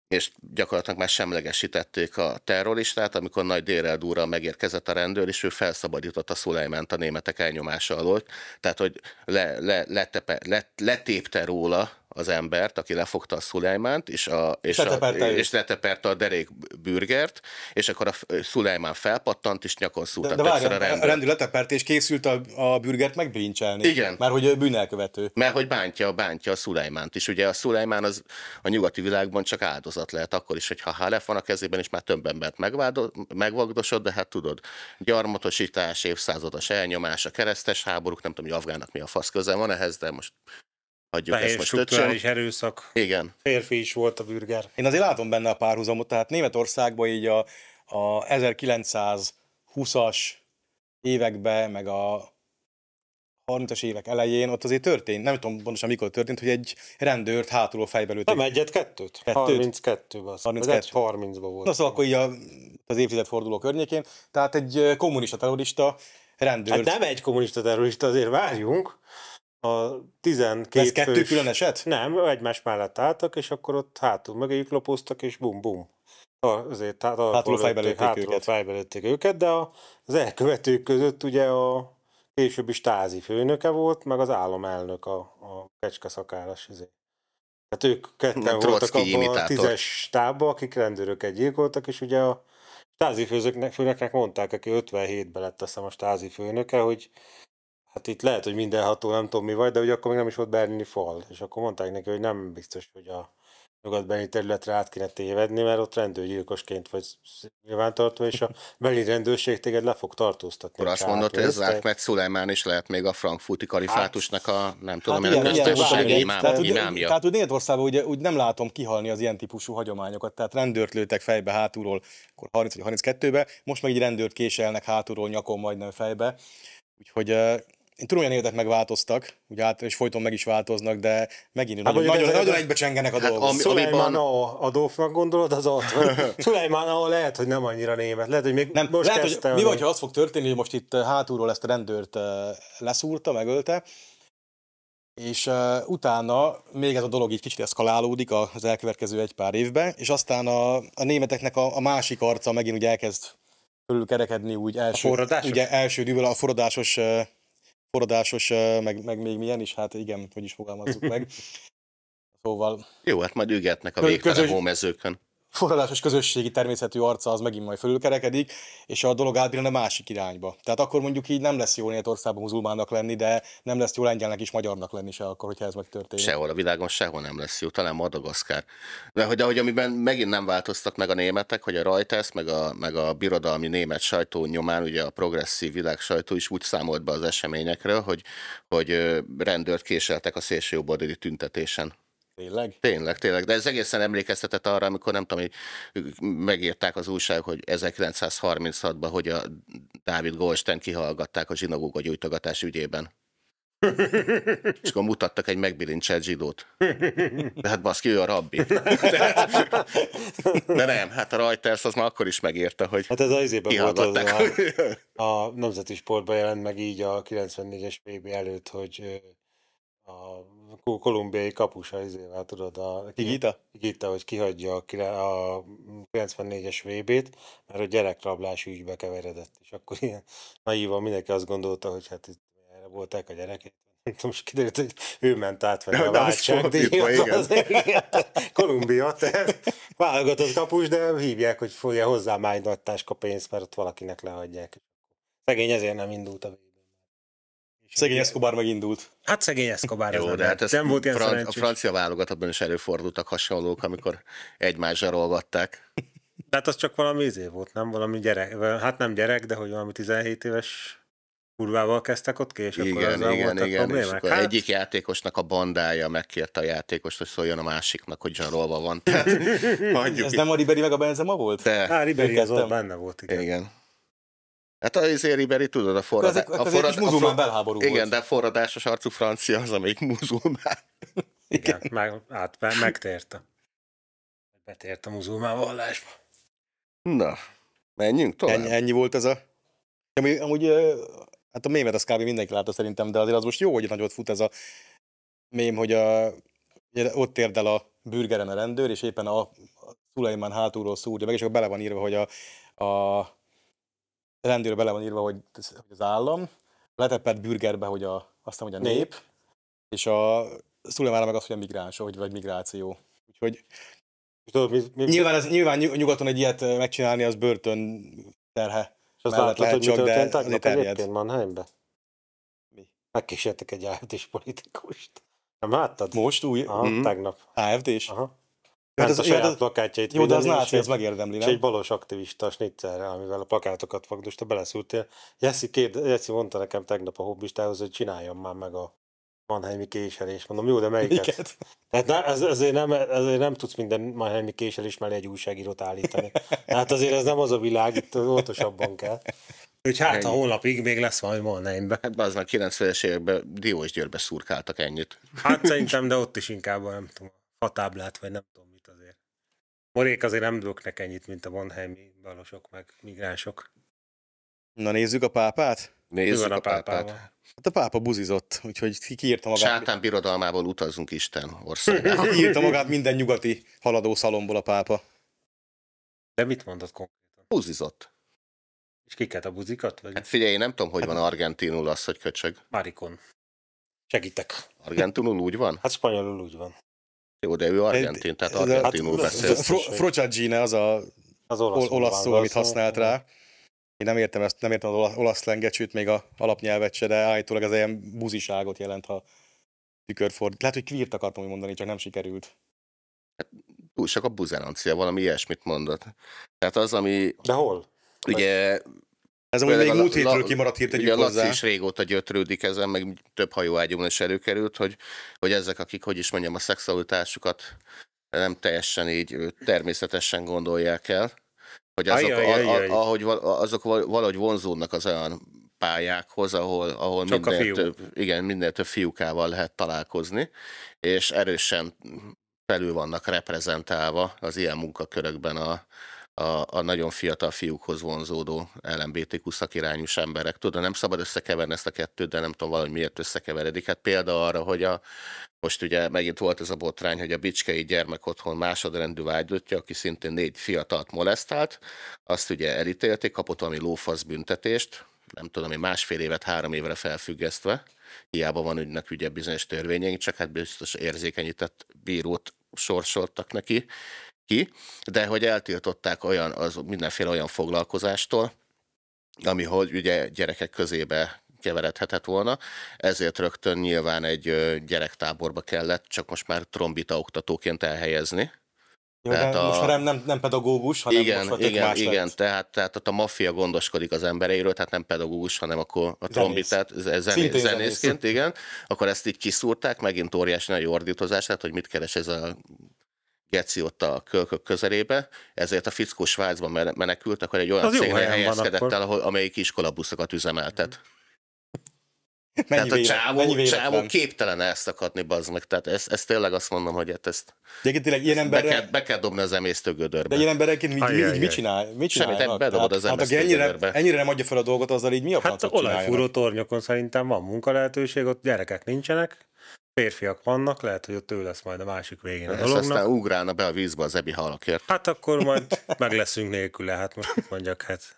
és gyakorlatilag már semlegesítették a terroristát, amikor nagy délrel durra megérkezett a rendőr, és ő felszabadította Szulajmánt a németek elnyomása alól. Tehát, hogy le, le, letepe, le, letépte róla az embert, aki lefogta a Szulajmánt, és, a, és, a, Leteperte őt. és leteperte a derék bürgert, és akkor a Szulajmán felpattant, és nyakon szúrta De, de többször várj, a a rendőr. rendőr letepert, és készült a, a bürgert megbilincselni. Igen. Már hogy bűnelkövető. Mert hogy bántja, bántja a Szulajmánt is. Ugye a Szulajmán az a nyugati világban csak áldozat lehet, akkor is, hogyha Halef van a kezében, és már több embert megvagdosod, de hát tudod, gyarmatosítás, évszázados elnyomás, a keresztes háborúk, nem tudom, hogy afgának mi a fasz köze van ehhez, de most hagyjuk ezt Fehér most strukturális öcsön. erőszak. Igen. Férfi is volt a bürger. Én azért látom benne a párhuzamot, tehát Németországban így a, a 1920-as években, meg a 30-as évek elején ott azért történt, nem tudom pontosan mikor történt, hogy egy rendőrt hátulról fejbe lőtték. Nem egyet, kettőt? Kettőt? 32-ben. Az. 32. Vagy egy 30-ban volt. Na szóval akkor így a, az évtizedforduló környékén, tehát egy kommunista terrorista rendőr. Hát nem egy kommunista terrorista, azért várjunk. A 12 ez kettő fős... külön eset? Nem, egymás mellett álltak, és akkor ott hátul mögéjük lopóztak, és bum bum. A- Azért hát Hátulról fejbe lőtték hátulról őket. fejbe lőtték őket, de a, az elkövetők között ugye a későbbi stázi főnöke volt, meg az államelnök, a, a kecske szakállas. Izé. Tehát ők ketten voltak abban a tízes stábban, akik rendőröket gyilkoltak, és ugye a stázi főnöknek, főnöknek mondták, aki 57-ben lett azt hiszem a stázi főnöke, hogy hát itt lehet, hogy mindenható, nem tudom mi vagy, de hogy akkor még nem is volt berlini fal. És akkor mondták neki, hogy nem biztos, hogy a nyugat területre át kéne tévedni, mert ott rendőrgyilkosként vagy nyilvántartva, és a beli rendőrség téged le fog tartóztatni. Akkor azt mondod, hogy ez Ahmed Szulajmán is lehet még a frankfurti kalifátusnak a, nem tudom, Hát ilyen valami. imám, Tehát, úgy, imámja. tehát úgy Németországban ugye, úgy nem látom kihalni az ilyen típusú hagyományokat, tehát rendőrt lőttek fejbe hátulról, akkor 30 vagy 32-be, most meg egy rendőrt késelnek hátulról nyakon majdnem fejbe, úgyhogy én tudom, hogy a németek megváltoztak, ugye át, és folyton meg is változnak, de megint Hát nagyon, nagyon, nagyon egybe csengenek a Hát dolgok. ami- Szulajmán Adolfnak gondolod, az ott van. Szulajmán lehet, hogy nem annyira német. Lehet, hogy még Nem, most lehet, kezdte. hogy mi a- vagy, ha az fog történni, hogy most itt eh, hátulról ezt a rendőrt eh, leszúrta, megölte, és uh, utána még ez a dolog így kicsit eszkalálódik az elkövetkező egy pár évben, és aztán a, a németeknek a, a másik arca megint úgy elkezd körülkerekedni úgy első, ugye első dűből a forradásos, eh, forradásos meg, meg még milyen is, hát igen, hogy is fogalmazzuk meg. Szóval Jó, hát majd ügetnek a végtelen közös- hómezőkön. Forradásos közösségi természetű arca az megint majd fölülkerekedik, és a dolog átbillen a másik irányba. Tehát akkor mondjuk így nem lesz jó Németországban muzulmánnak lenni, de nem lesz jó lengyelnek is magyarnak lenni se akkor, hogyha ez megtörténik. Sehol a világon sehol nem lesz jó, talán Madagaszkár. De hogy ahogy amiben megint nem változtak meg a németek, hogy a Reuters, meg a, meg a birodalmi német sajtó nyomán, ugye a progresszív világ sajtó is úgy számolt be az eseményekről, hogy, hogy rendőrt késeltek a szélsőjobboldali tüntetésen. Tényleg? Tényleg, tényleg. De ez egészen emlékeztetett arra, amikor nem tudom, hogy megírták az újság, hogy 1936-ban, hogy a Dávid Goldstein kihallgatták a zsinagóga gyújtogatás ügyében. És akkor mutattak egy megbilincselt zsidót. De hát baszki, ő a rabbi. De, de nem, hát a Reuters az már akkor is megírta, hogy Hát ez az izében volt az a, a Nemzeti Sportban jelent meg így a 94-es VB előtt, hogy a kolumbiai kapusa izével, tudod, a Higita? Higita, hogy kihagyja a, a 94-es VB-t, mert a gyerekrablás ügybe keveredett, és akkor ilyen naívan mindenki azt gondolta, hogy hát itt erre voltak a gyerekek. Nem tudom, most kiderült, hogy ő ment átvenni De a váltságdíjat. az-. Kolumbia, tehát válogatott kapus, de hívják, hogy fogja hozzá májnattás a pénzt, mert ott valakinek lehagyják. Szegény ezért nem indult a. Szegény Escobar megindult. Hát szegény Escobar Jó, de hát ez nem volt ilyen fran- a francia válogatottban is előfordultak hasonlók, amikor egymást zsarolgatták. De hát az csak valami izé volt, nem? Valami gyerek, hát nem gyerek, de hogy valami 17 éves kurvával kezdtek ott ki, és akkor Igen, azzal igen, voltak igen. És akkor Hát, egyik játékosnak a bandája megkérte a játékost, hogy szóljon a másiknak, hogy zsarolva van. Tehát Ez nem a Ribéry meg a Benzema volt? De, hát Ribéry az ott benne volt, igen. igen. Hát az Ribéry, tudod, a forradás... ezek- egy kis muzulmán belháború Igen, volt. de a forradásos arcú francia az, amelyik muzulmán. igen. Meg, át, me- megtért a, betért a muzulmán vallásba. Na, menjünk tovább. Ennyi, ennyi volt ez a... Amúgy, amúgy hát a mémet az kb. mindenki látta szerintem, de azért az most jó, hogy nagyot fut ez a mém, hogy a, ott érdel a bürgeren a rendőr, és éppen a, a Szulajmán hátulról szúrja meg, és akkor bele van írva, hogy a, a rendőr bele van írva, hogy, hogy az állam, letepett bürgerbe, hogy a, aztán, hogy a nép, Nép. és a Szulajmánra meg az, hogy a migráns, vagy, vagy migráció. Úgyhogy tudod, mi, mi, nyilván, ez, nyilván nyug- nyugaton egy ilyet megcsinálni, az börtön terhe. és azt mellett láttad, hogy mi lehet történt tegnap egyébként Mannheimbe? Mi? Megkísértek egy AFD-s politikust. Nem láttad? Most új Aha, Mhm. tegnap. AFD-s? Aha. Hát az- a saját az- plakátjait Jó, de az és náci, ez egy- megérdemli, És nem? egy balos aktivista snitzerrel, amivel a plakátokat fogdosta, beleszúrtél. Jesszi, kérde, Jesszi mondta nekem tegnap a hobbistához, hogy csináljam már meg a Mannheimi késelést. Mondom, jó, de melyiket? Miket? Hát ne, ez, ezért, nem, ezért nem tudsz minden Mannheimi késelés mellé egy újságírót állítani. Hát azért ez nem az a világ, itt óvatosabban kell. Hogy hát, Ennyi. holnapig még lesz valami Mannheimbe. Hát az már 90-es években Diósgyőrbe szurkáltak ennyit. Hát szerintem, de ott is inkább a, nem tudom, a fatáblát, vagy nem tudom azért. Morék azért nem döknek ennyit, mint a Mannheimi balosok, meg migránsok. Na nézzük a pápát? Nézzük a a pápát. Hát a pápa buzizott, úgyhogy ki- kiírta magát, Sátán birodalmából utazunk Isten országába. kiírta magát minden nyugati haladó szalomból a pápa. De mit mondott konkrétan? Buzizott. És kiket a buzikat? Vagy Hát figyelj, én nem tudom, hogy van argentinul az, hogy köcsög. Marikon. Segítek. Argentinul úgy van? Hát spanyolul úgy van. Jó, de ő argentin, tehát a- argentinul hát- beszél. Fro- Frocagine az a Az ol- olasz, olasz szó, amit használt rá. Én nem értem ezt, nem értem az ola- olasz lenget, sőt még a alapnyelvet se, de állítólag ez ilyen buziságot jelent, ha tükörford. Lehet, hogy kvírt akartam mondani, csak nem sikerült. Túl csak a buzenancia, valami ilyesmit mondott. Tehát az, ami De hol? ugye... Ez amúgy még múlt hétről kimaradt hírt tegyük a Laci hozzá. is régóta gyötrődik ezen, meg több hajóágyúban is előkerült, hogy, hogy ezek, akik, hogy is mondjam, a szexualitásukat nem teljesen így természetesen gondolják el, hogy azok, Ajajajajaj. a, a, ahogy azok val- valahogy vonzódnak az olyan pályákhoz, ahol, ahol Csak minél több, igen, minél több fiúkával lehet találkozni, és erősen felül vannak reprezentálva az ilyen munkakörökben a, a, a nagyon fiatal fiúkhoz vonzódó LMBTQ szakirányús emberek. Tudom, nem szabad összekeverni ezt a kettőt, de nem tudom valahogy miért összekeveredik. Hát példa arra, hogy a, most ugye megint volt ez a botrány, hogy a Bicskei gyermek otthon másodrendű vágylottja, aki szintén négy fiatalt molesztált, azt ugye elítélték, kapott valami lófasz büntetést, nem tudom, hogy másfél évet, három évre felfüggesztve, hiába van ügynek ugye bizonyos törvényeink, csak hát biztos érzékenyített bírót sorsoltak neki ki, de hogy eltiltották olyan, az mindenféle olyan foglalkozástól, ami hogy ugye gyerekek közébe keveredhetett volna, ezért rögtön nyilván egy gyerektáborba kellett, csak most már trombita oktatóként elhelyezni. Jó, Tehát a- most már nem, nem, pedagógus, hanem igen, most már igen, más igen, lett. tehát, tehát ott a maffia gondoskodik az embereiről, tehát nem pedagógus, hanem akkor a trombitát zené, Szintén zené, zenészként, igen. Akkor ezt így kiszúrták, megint óriási nagy ordítozás, tehát hogy mit keres ez a geci ott a kölkök közelébe, ezért a fickó Svájcban men- menekült, akkor egy olyan cégnél helyezkedett el, ahol, amelyik iskolabuszokat üzemeltet. Mennyi, Tehát a vélet, csávó, csávó képtelen elszakadni, bazd meg. Tehát ezt, ezt tényleg azt mondom, hogy hát ezt Egyébként tényleg ilyen be emberre, kell, be kell dobni az emésztő gödörbe. de ilyen így, így, Ajjajjaj. mit csinál? Mit Semmit, csinálnak? bedobod az hát, hát ennyire, ennyire nem adja fel a dolgot, azzal így mi a Hát francot olajfúró tornyokon szerintem van munkalehetőség, ott gyerekek nincsenek, férfiak vannak, lehet, hogy ott ő lesz majd a másik végén a dolognak. aztán ugrálna be a vízbe az ebi halakért. Hát akkor majd meg leszünk nélküle, hát most mondjak, hát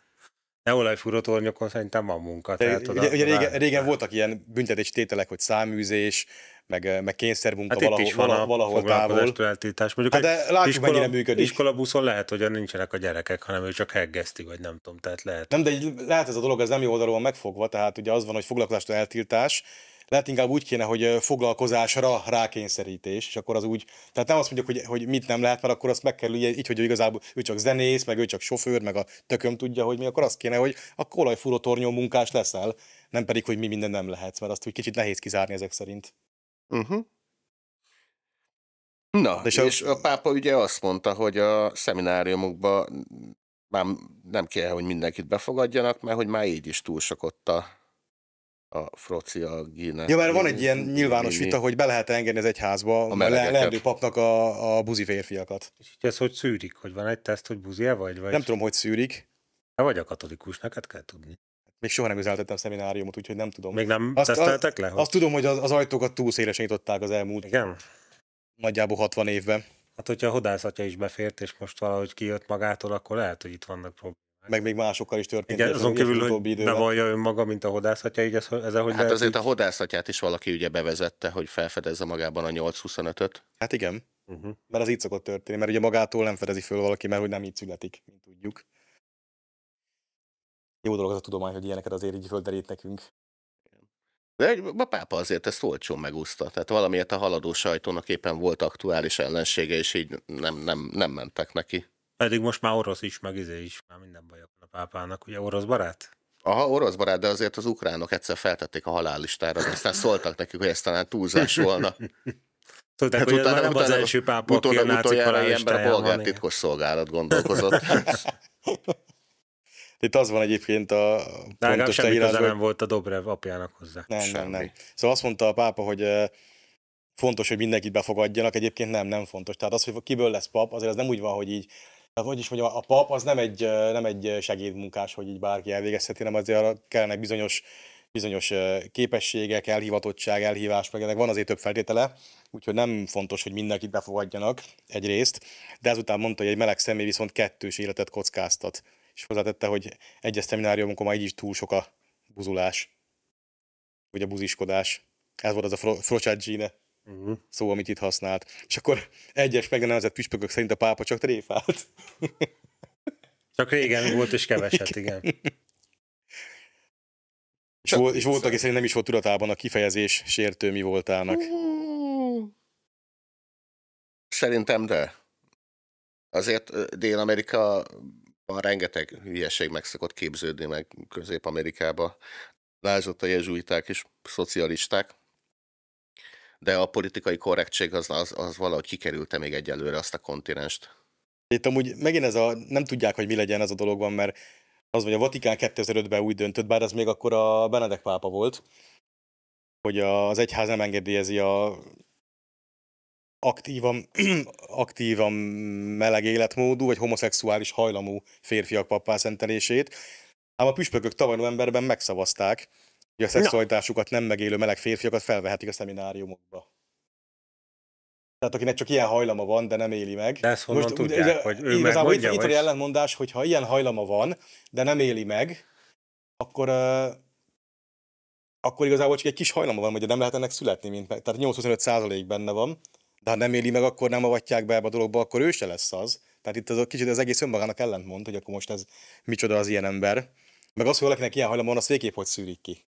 ne olajfúró tornyokon szerintem van munka. De, Tehát ugye, oda- ugye régen, vár- régen voltak ilyen büntetési tételek, hogy száműzés, meg, meg kényszermunka Hát itt valahol, is van valahol, a valahol távol. eltiltás. Mondjuk Hát de látjuk, iskola, mennyire működik. Iskolabuszon lehet, hogy nincsenek a gyerekek, hanem ő csak heggeszti, vagy nem tudom, tehát lehet. Nem, de így lehet ez a dolog, ez nem jó oldalról megfogva, tehát ugye az van, hogy foglalkozástól eltiltás, lehet inkább úgy kéne, hogy foglalkozásra rákényszerítés, és akkor az úgy, tehát nem azt mondjuk, hogy, hogy mit nem lehet, mert akkor azt megkerül így, így, hogy ő igazából ő csak zenész, meg ő csak sofőr, meg a tököm tudja, hogy mi, akkor azt kéne, hogy akkor olajfúró tornyó munkás leszel, nem pedig, hogy mi minden nem lehet, mert azt úgy kicsit nehéz kizárni ezek szerint. Uh-huh. Na, És és, a- a... a pápa ugye azt mondta, hogy a szemináriumokban már nem kell, hogy mindenkit befogadjanak, mert hogy már így is túl sok ott a, a froci, a gíne. Ja, mert van egy ilyen nyilvános vita, hogy be lehet engedni az egyházba a melegeket. leendő papnak a, a buzi férfiakat. És ez hogy szűrik, hogy van egy teszt, hogy buzi vagy? vagy Nem tudom, hogy szűrik, Te vagy a katolikus, neked kell tudni. még soha nem üzemeltettem szemináriumot, úgyhogy nem tudom. Még nem Azt- teszteltek le? Hogy... Azt tudom, hogy az, az ajtókat túl szélesen nyitották az elmúlt Igen? nagyjából 60 évben, Hát, hogyha a hodászatja is befért, és most valahogy kijött magától, akkor lehet, hogy itt vannak problémák. Meg még másokkal is történt. Igen, azon az kívül, hogy bevallja önmaga, mint a hodászatja, így ez, ezzel hogy Hát lehet azért így... a hodászatját is valaki ugye bevezette, hogy felfedezze magában a 825-öt. Hát igen, Uh-huh. mert az így szokott történni, mert ugye magától nem fedezi föl valaki, mert hogy nem így születik, mint tudjuk. Jó dolog az a tudomány, hogy ilyeneket azért így földerít nekünk. De a pápa azért ezt olcsón megúszta. Tehát valamiért a haladó sajtónak éppen volt aktuális ellensége, és így nem, nem, nem mentek neki. Pedig most már orosz is, meg izé is, már minden baj van a pápának. Ugye orosz barát? Aha, orosz barát, de azért az ukránok egyszer feltették a halállistára, de aztán szóltak nekik, hogy ez talán túlzás volna. Tudták, Hát hogy utána- nem az első pápa, aki a utoljára ilyen ember a halállistáján bolgár van. igen. titkos szolgálat gondolkozott. Itt az van egyébként a De pontos semmi leírásban, nem volt a Dobrev apjának hozzá. Nem, nem, Semmi. nem. Szóval azt mondta a pápa, hogy fontos, hogy mindenkit befogadjanak, egyébként nem, nem fontos. Tehát az, hogy kiből lesz pap, azért az nem úgy van, hogy így, tehát hogy is mondjam, a pap az nem egy, nem egy segédmunkás, hogy így bárki elvégezheti, hanem azért arra kellenek bizonyos, bizonyos képességek, elhivatottság, elhívás, meg ennek van azért több feltétele, úgyhogy nem fontos, hogy mindenkit befogadjanak egyrészt, de ezután mondta, hogy egy meleg személy viszont kettős életet kockáztat. És hozzátette, hogy egyes szemináriumokon már így is túl sok a buzulás vagy a buziskodás. Ez volt az a fro- frocsággine Uh-huh. szó, amit itt használt. És akkor egyes megnevezett püspökök szerint a pápa csak tréfált. Csak régen volt, és keveset, igen. És, volt, és volt, aki szerint nem is volt tudatában a kifejezés sértő mi voltának. Szerintem de. Azért Dél-Amerika van rengeteg hülyeség meg szokott képződni, meg Közép-Amerikába. Lázott a jezsuiták és szocialisták. De a politikai korrektség az, az, az valahogy kikerülte még egyelőre azt a kontinenst. Itt amúgy megint ez a, nem tudják, hogy mi legyen ez a dologban, mert Az, hogy a Vatikán 2005-ben úgy döntött, bár ez még akkor a Benedek pápa volt, hogy az egyház nem engedélyezi a aktívan, aktívan meleg életmódú, vagy homoszexuális hajlamú férfiak pappá szentelését. Ám a püspökök tavaly novemberben megszavazták, hogy a szexualitásukat nem megélő meleg férfiakat felvehetik a szemináriumokba. Tehát akinek csak ilyen hajlama van, de nem éli meg. De ezt honnan Most, tudják, ugye, hogy ő igazából megmondja, itt, vagy... itt van ellentmondás, hogy ha ilyen hajlama van, de nem éli meg, akkor uh, akkor igazából csak egy kis hajlama van, hogy nem lehet ennek születni, mint meg. Tehát 8-25 benne van, de ha nem éli meg, akkor nem avatják be ebbe a dologba, akkor ő se lesz az. Tehát itt az a kicsit az egész önmagának ellentmond, hogy akkor most ez micsoda az ilyen ember. Meg az, hogy valakinek ilyen hajlama van, azt végképp hogy szűrik ki.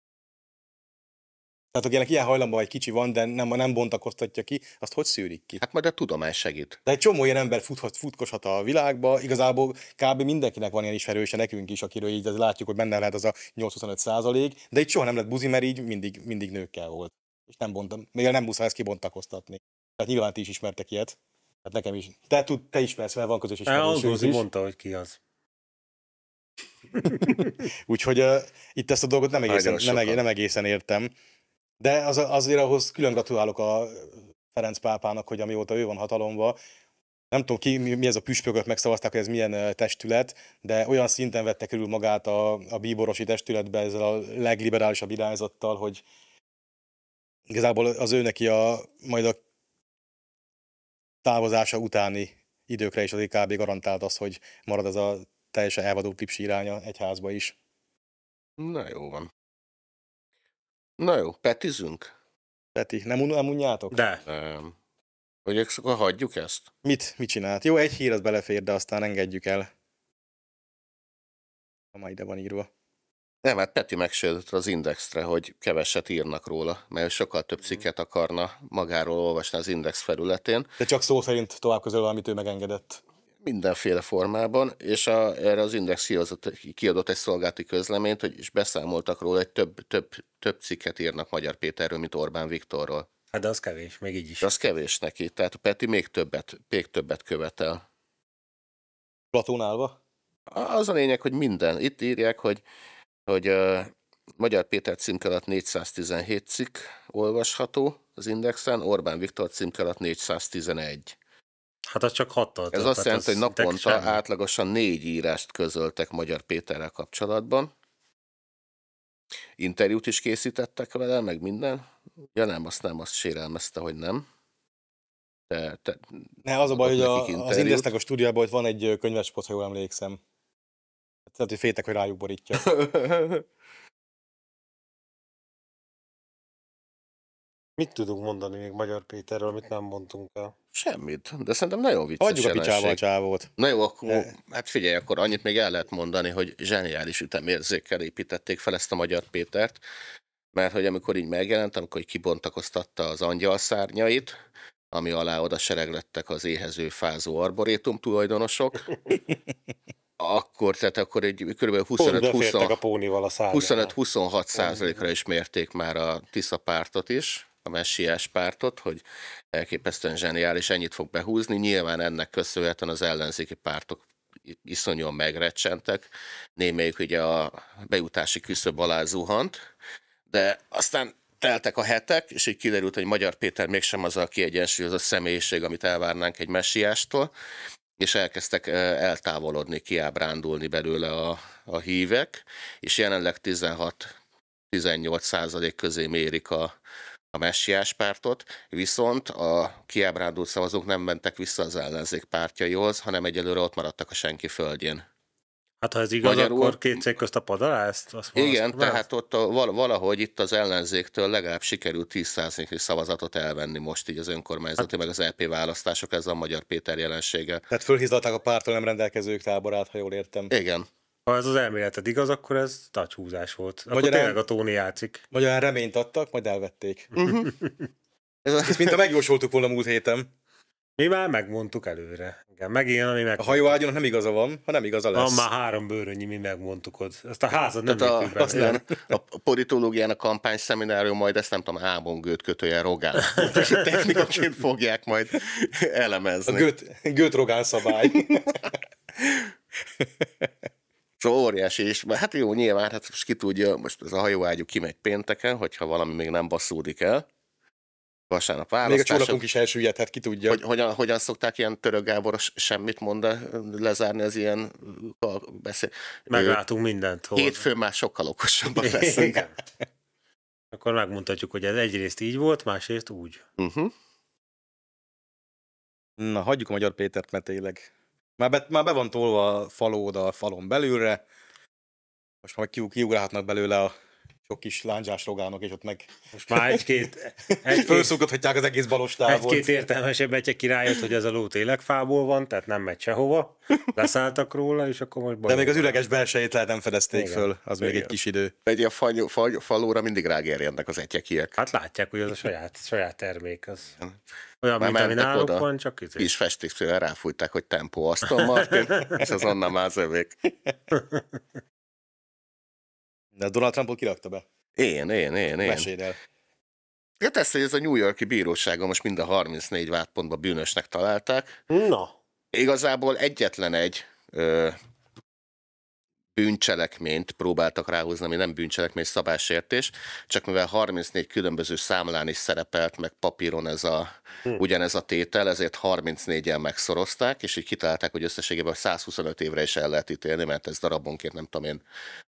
Tehát akinek ilyen hajlamba vagy kicsi van, de nem, nem bontakoztatja ki, azt hogy szűrik ki? Hát majd a tudomány segít. De egy csomó ilyen ember futhat, futkoshat a világba, igazából kb. mindenkinek van ilyen ismerőse, nekünk is, akiről így látjuk, hogy benne lehet az a 8-25 százalék, de itt soha nem lett buzi, mert így mindig, mindig nőkkel volt. És nem bontam, még nem muszáj ezt kibontakoztatni. Tehát nyilván ti is ismertek ilyet. Hát nekem is. Te, tud, te ismersz, mert van közös ismerős. is. mondta, hogy ki az. Úgyhogy uh, itt ezt a dolgot nem egészen, nem, egészen, nem egészen értem. De az, azért ahhoz külön gratulálok a Ferenc pápának, hogy amióta ő van hatalomba, nem tudom ki, mi, mi ez a püspökök megszavazták, hogy ez milyen testület, de olyan szinten vette körül magát a, a bíborosi testületbe ezzel a legliberálisabb irányzattal, hogy igazából az ő neki a, majd a távozása utáni időkre is az kb. garantált az, hogy marad ez a teljesen elvadó tipsi iránya egyházba is. Na jó van. Na jó, petizünk? Peti, nem, un- nem unjátok? De. Nem. Hogy akkor hagyjuk ezt? Mit, mit csinált? Jó, egy hír az belefér, de aztán engedjük el. Ha már ide van írva. Nem, hát Peti megsértett az Indexre, hogy keveset írnak róla, mert sokkal több cikket akarna magáról olvasni az Index felületén. De csak szó szerint tovább közöl, amit ő megengedett mindenféle formában, és a, erre az Index kiadott, kiadott egy szolgálati közleményt, hogy is beszámoltak róla, hogy több, több, több cikket írnak Magyar Péterről, mint Orbán Viktorról. Hát de az kevés, még így is. De az kevés neki, tehát a Peti még többet, még többet követel. Platón állva? Az a lényeg, hogy minden. Itt írják, hogy, hogy uh, Magyar Péter címke alatt 417 cikk olvasható az Indexen, Orbán Viktor címke alatt 411. Hát az csak hattal. Ez azt jelenti, hogy naponta átlagosan négy írást közöltek Magyar Péterrel kapcsolatban. Interjút is készítettek vele, meg minden. Ja nem, azt nem, azt sérelmezte, hogy nem. De, te, ne, az a baj, hogy a, az Indexnek a stúdiában van egy könyves ha jól emlékszem. Tehát, hogy fétek, hogy rájuk borítja. Mit tudunk mondani még Magyar Péterről, amit nem mondtunk el? Semmit, de szerintem nagyon vicces Adjuk a picsába a csávót. Na jó, akkor, de... hát figyelj, akkor annyit még el lehet mondani, hogy zseniális ütemérzékkel építették fel ezt a Magyar Pétert, mert hogy amikor így megjelent, amikor így kibontakoztatta az angyal szárnyait, ami alá oda sereglettek az éhező fázó arborétum tulajdonosok, akkor, tehát akkor egy kb. 25-26 százalékra is mérték már a Tisza pártot is, a messiás pártot, hogy elképesztően zseniális, ennyit fog behúzni. Nyilván ennek köszönhetően az ellenzéki pártok iszonyúan megrecsentek. Némelyik ugye a bejutási küszöb alá zuhant, de aztán teltek a hetek, és így kiderült, hogy Magyar Péter mégsem az a kiegyensúlyozott személyiség, amit elvárnánk egy messiástól, és elkezdtek eltávolodni, kiábrándulni belőle a, a hívek, és jelenleg 16-18 százalék közé mérik a, a messiás pártot, viszont a kiábrándult szavazók nem mentek vissza az ellenzék pártjaihoz, hanem egyelőre ott maradtak a senki földjén. Hát ha ez igaz, Magyarul, akkor két cég közt a pad alá ezt? Azt igen, azt tehát ott a, valahogy itt az ellenzéktől legalább sikerült 10%-nyi szavazatot elvenni most így az önkormányzati, hát, meg az LP e választások, ez a Magyar Péter jelensége. Tehát fölhizlalták a pártól nem rendelkezők táborát, ha jól értem. Igen. Ha ez az elméleted igaz, akkor ez tacsúzás volt. Akkor Magyarán, tényleg a Tóni játszik. Magyarán reményt adtak, majd elvették. Uh-huh. ez, ez mint a megjósoltuk volna múlt héten. Mi már megmondtuk előre. Igen, megint, ami meg... A hajóágyon nem igaza van, ha nem igaza lesz. Van már három bőrönnyi, mi megmondtuk ott. Ezt a házat nem Tehát a, azt nem. A politológián a kampány szeminárium majd ezt nem tudom, Ábon Gőt kötője Rogán. Technikaként fogják majd elemezni. A Gőt, Gőt Rogán szabály. Szóval óriási, és hát jó, nyilván, hát most ki tudja, most ez a hajóágyú kimegy pénteken, hogyha valami még nem basszódik el. Vasárnap Még a választások. csónakunk is elsüllyedhet, ki tudja. Hogy, hogyan, hogyan szokták ilyen török Gáboros semmit mondani, lezárni az ilyen beszél. Meglátunk mindent. Hol. Hétfőn már sokkal okosabbak leszünk. Akkor megmutatjuk, hogy ez egyrészt így volt, másrészt úgy. Uh-huh. Na, hagyjuk a Magyar Pétert, mert tényleg. Már be, már be van tolva a faló oda a falon belülre. Most majd kiug, kiugrálhatnak belőle a sok kis lándzsás rogánok, és ott meg Most már egy-két, egy-két, felszúgathatják az egész balos távot. egy-két értelmesebb egyek királyot, hogy ez a ló tényleg fából van, tehát nem megy sehova. Leszálltak róla, és akkor most De még az üreges belsejét lehet nem fedezték Igen. föl, az még Igen. egy kis idő. Egy ilyen fal, fal, falóra mindig rágerjednek az egyekiek. Hát látják, hogy az a saját, saját termék. Az. Olyan, Már mint ami náluk oda. van, csak izé. Kis festékfővel ráfújták, hogy tempó Aston Martin, és azonnal már zövék. De Donald Trumpot kirakta be. Én, én, én, én. Meséld el. Hát ezt, hogy ez a New Yorki bíróságon most mind a 34 vádpontban bűnösnek találták. Na, Igazából egyetlen egy ö, bűncselekményt próbáltak ráhozni, ami nem bűncselekmény, szabásértés, csak mivel 34 különböző számlán is szerepelt, meg papíron ez a, Hm. ugyanez a tétel, ezért 34-en megszorozták, és így kitalálták, hogy összességében 125 évre is el lehet ítélni, mert ez darabonként nem tudom én,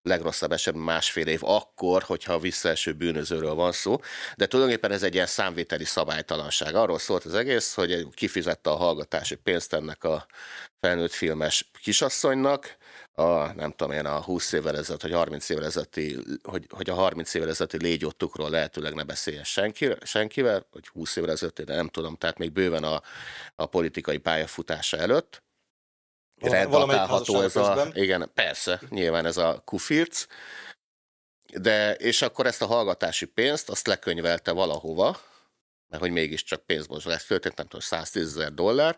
legrosszabb esetben másfél év akkor, hogyha a visszaeső bűnözőről van szó, de tulajdonképpen ez egy ilyen számvételi szabálytalanság. Arról szólt az egész, hogy kifizette a hallgatási pénzt ennek a felnőtt filmes kisasszonynak, a, nem tudom én, a 20 évvel ezelőtt, vagy 30 évvel ezelőtti, hogy, hogy a 30 évvel ezelőtti légyottukról lehetőleg ne beszéljen senki, senkivel, vagy 20 évvel ezelőtt, de nem tudom, tehát még bőven a, a politikai pályafutása előtt. Redatálható ez a, közben. igen, persze, nyilván ez a kufirc, de, és akkor ezt a hallgatási pénzt, azt lekönyvelte valahova, mert hogy mégiscsak pénzmozgás történt, nem tudom, 110 ezer dollár,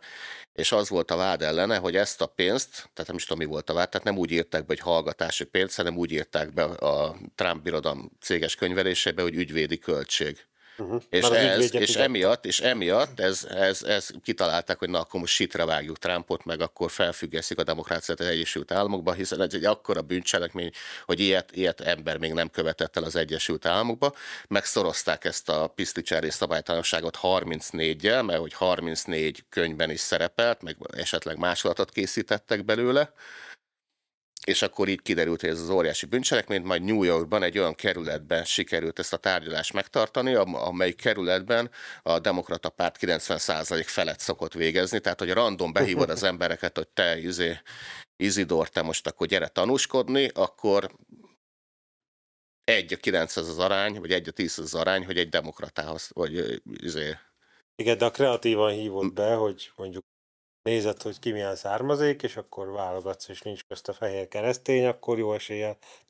és az volt a vád ellene, hogy ezt a pénzt, tehát nem is tudom, mi volt a vád, tehát nem úgy írták be, hogy hallgatási pénzt, hanem úgy írták be a Trump birodalom céges könyvelésébe, hogy ügyvédi költség. Uh-huh. És, ez, és emiatt, és emiatt ez, ez, ez kitalálták, hogy na akkor most sitre vágjuk Trumpot, meg akkor felfüggesztik a demokráciát az Egyesült Államokba, hiszen ez egy akkora bűncselekmény, hogy ilyet, ilyet ember még nem követett el az Egyesült Államokba. Megszorozták ezt a piszticsári szabálytalanságot 34-jel, mert hogy 34 könyvben is szerepelt, meg esetleg másolatot készítettek belőle, és akkor így kiderült, hogy ez az óriási bűncselekmény, majd New Yorkban egy olyan kerületben sikerült ezt a tárgyalást megtartani, am- amely kerületben a demokrata párt 90% felett szokott végezni, tehát hogy random behívod az embereket, hogy te izé, Izidor, te most akkor gyere tanúskodni, akkor egy a 9 az az arány, vagy egy a 10 az az arány, hogy egy demokratához, vagy izé, Igen, de a kreatívan hívott be, hogy mondjuk nézed, hogy ki milyen származék, és akkor válogatsz, és nincs közt a fehér keresztény, akkor jó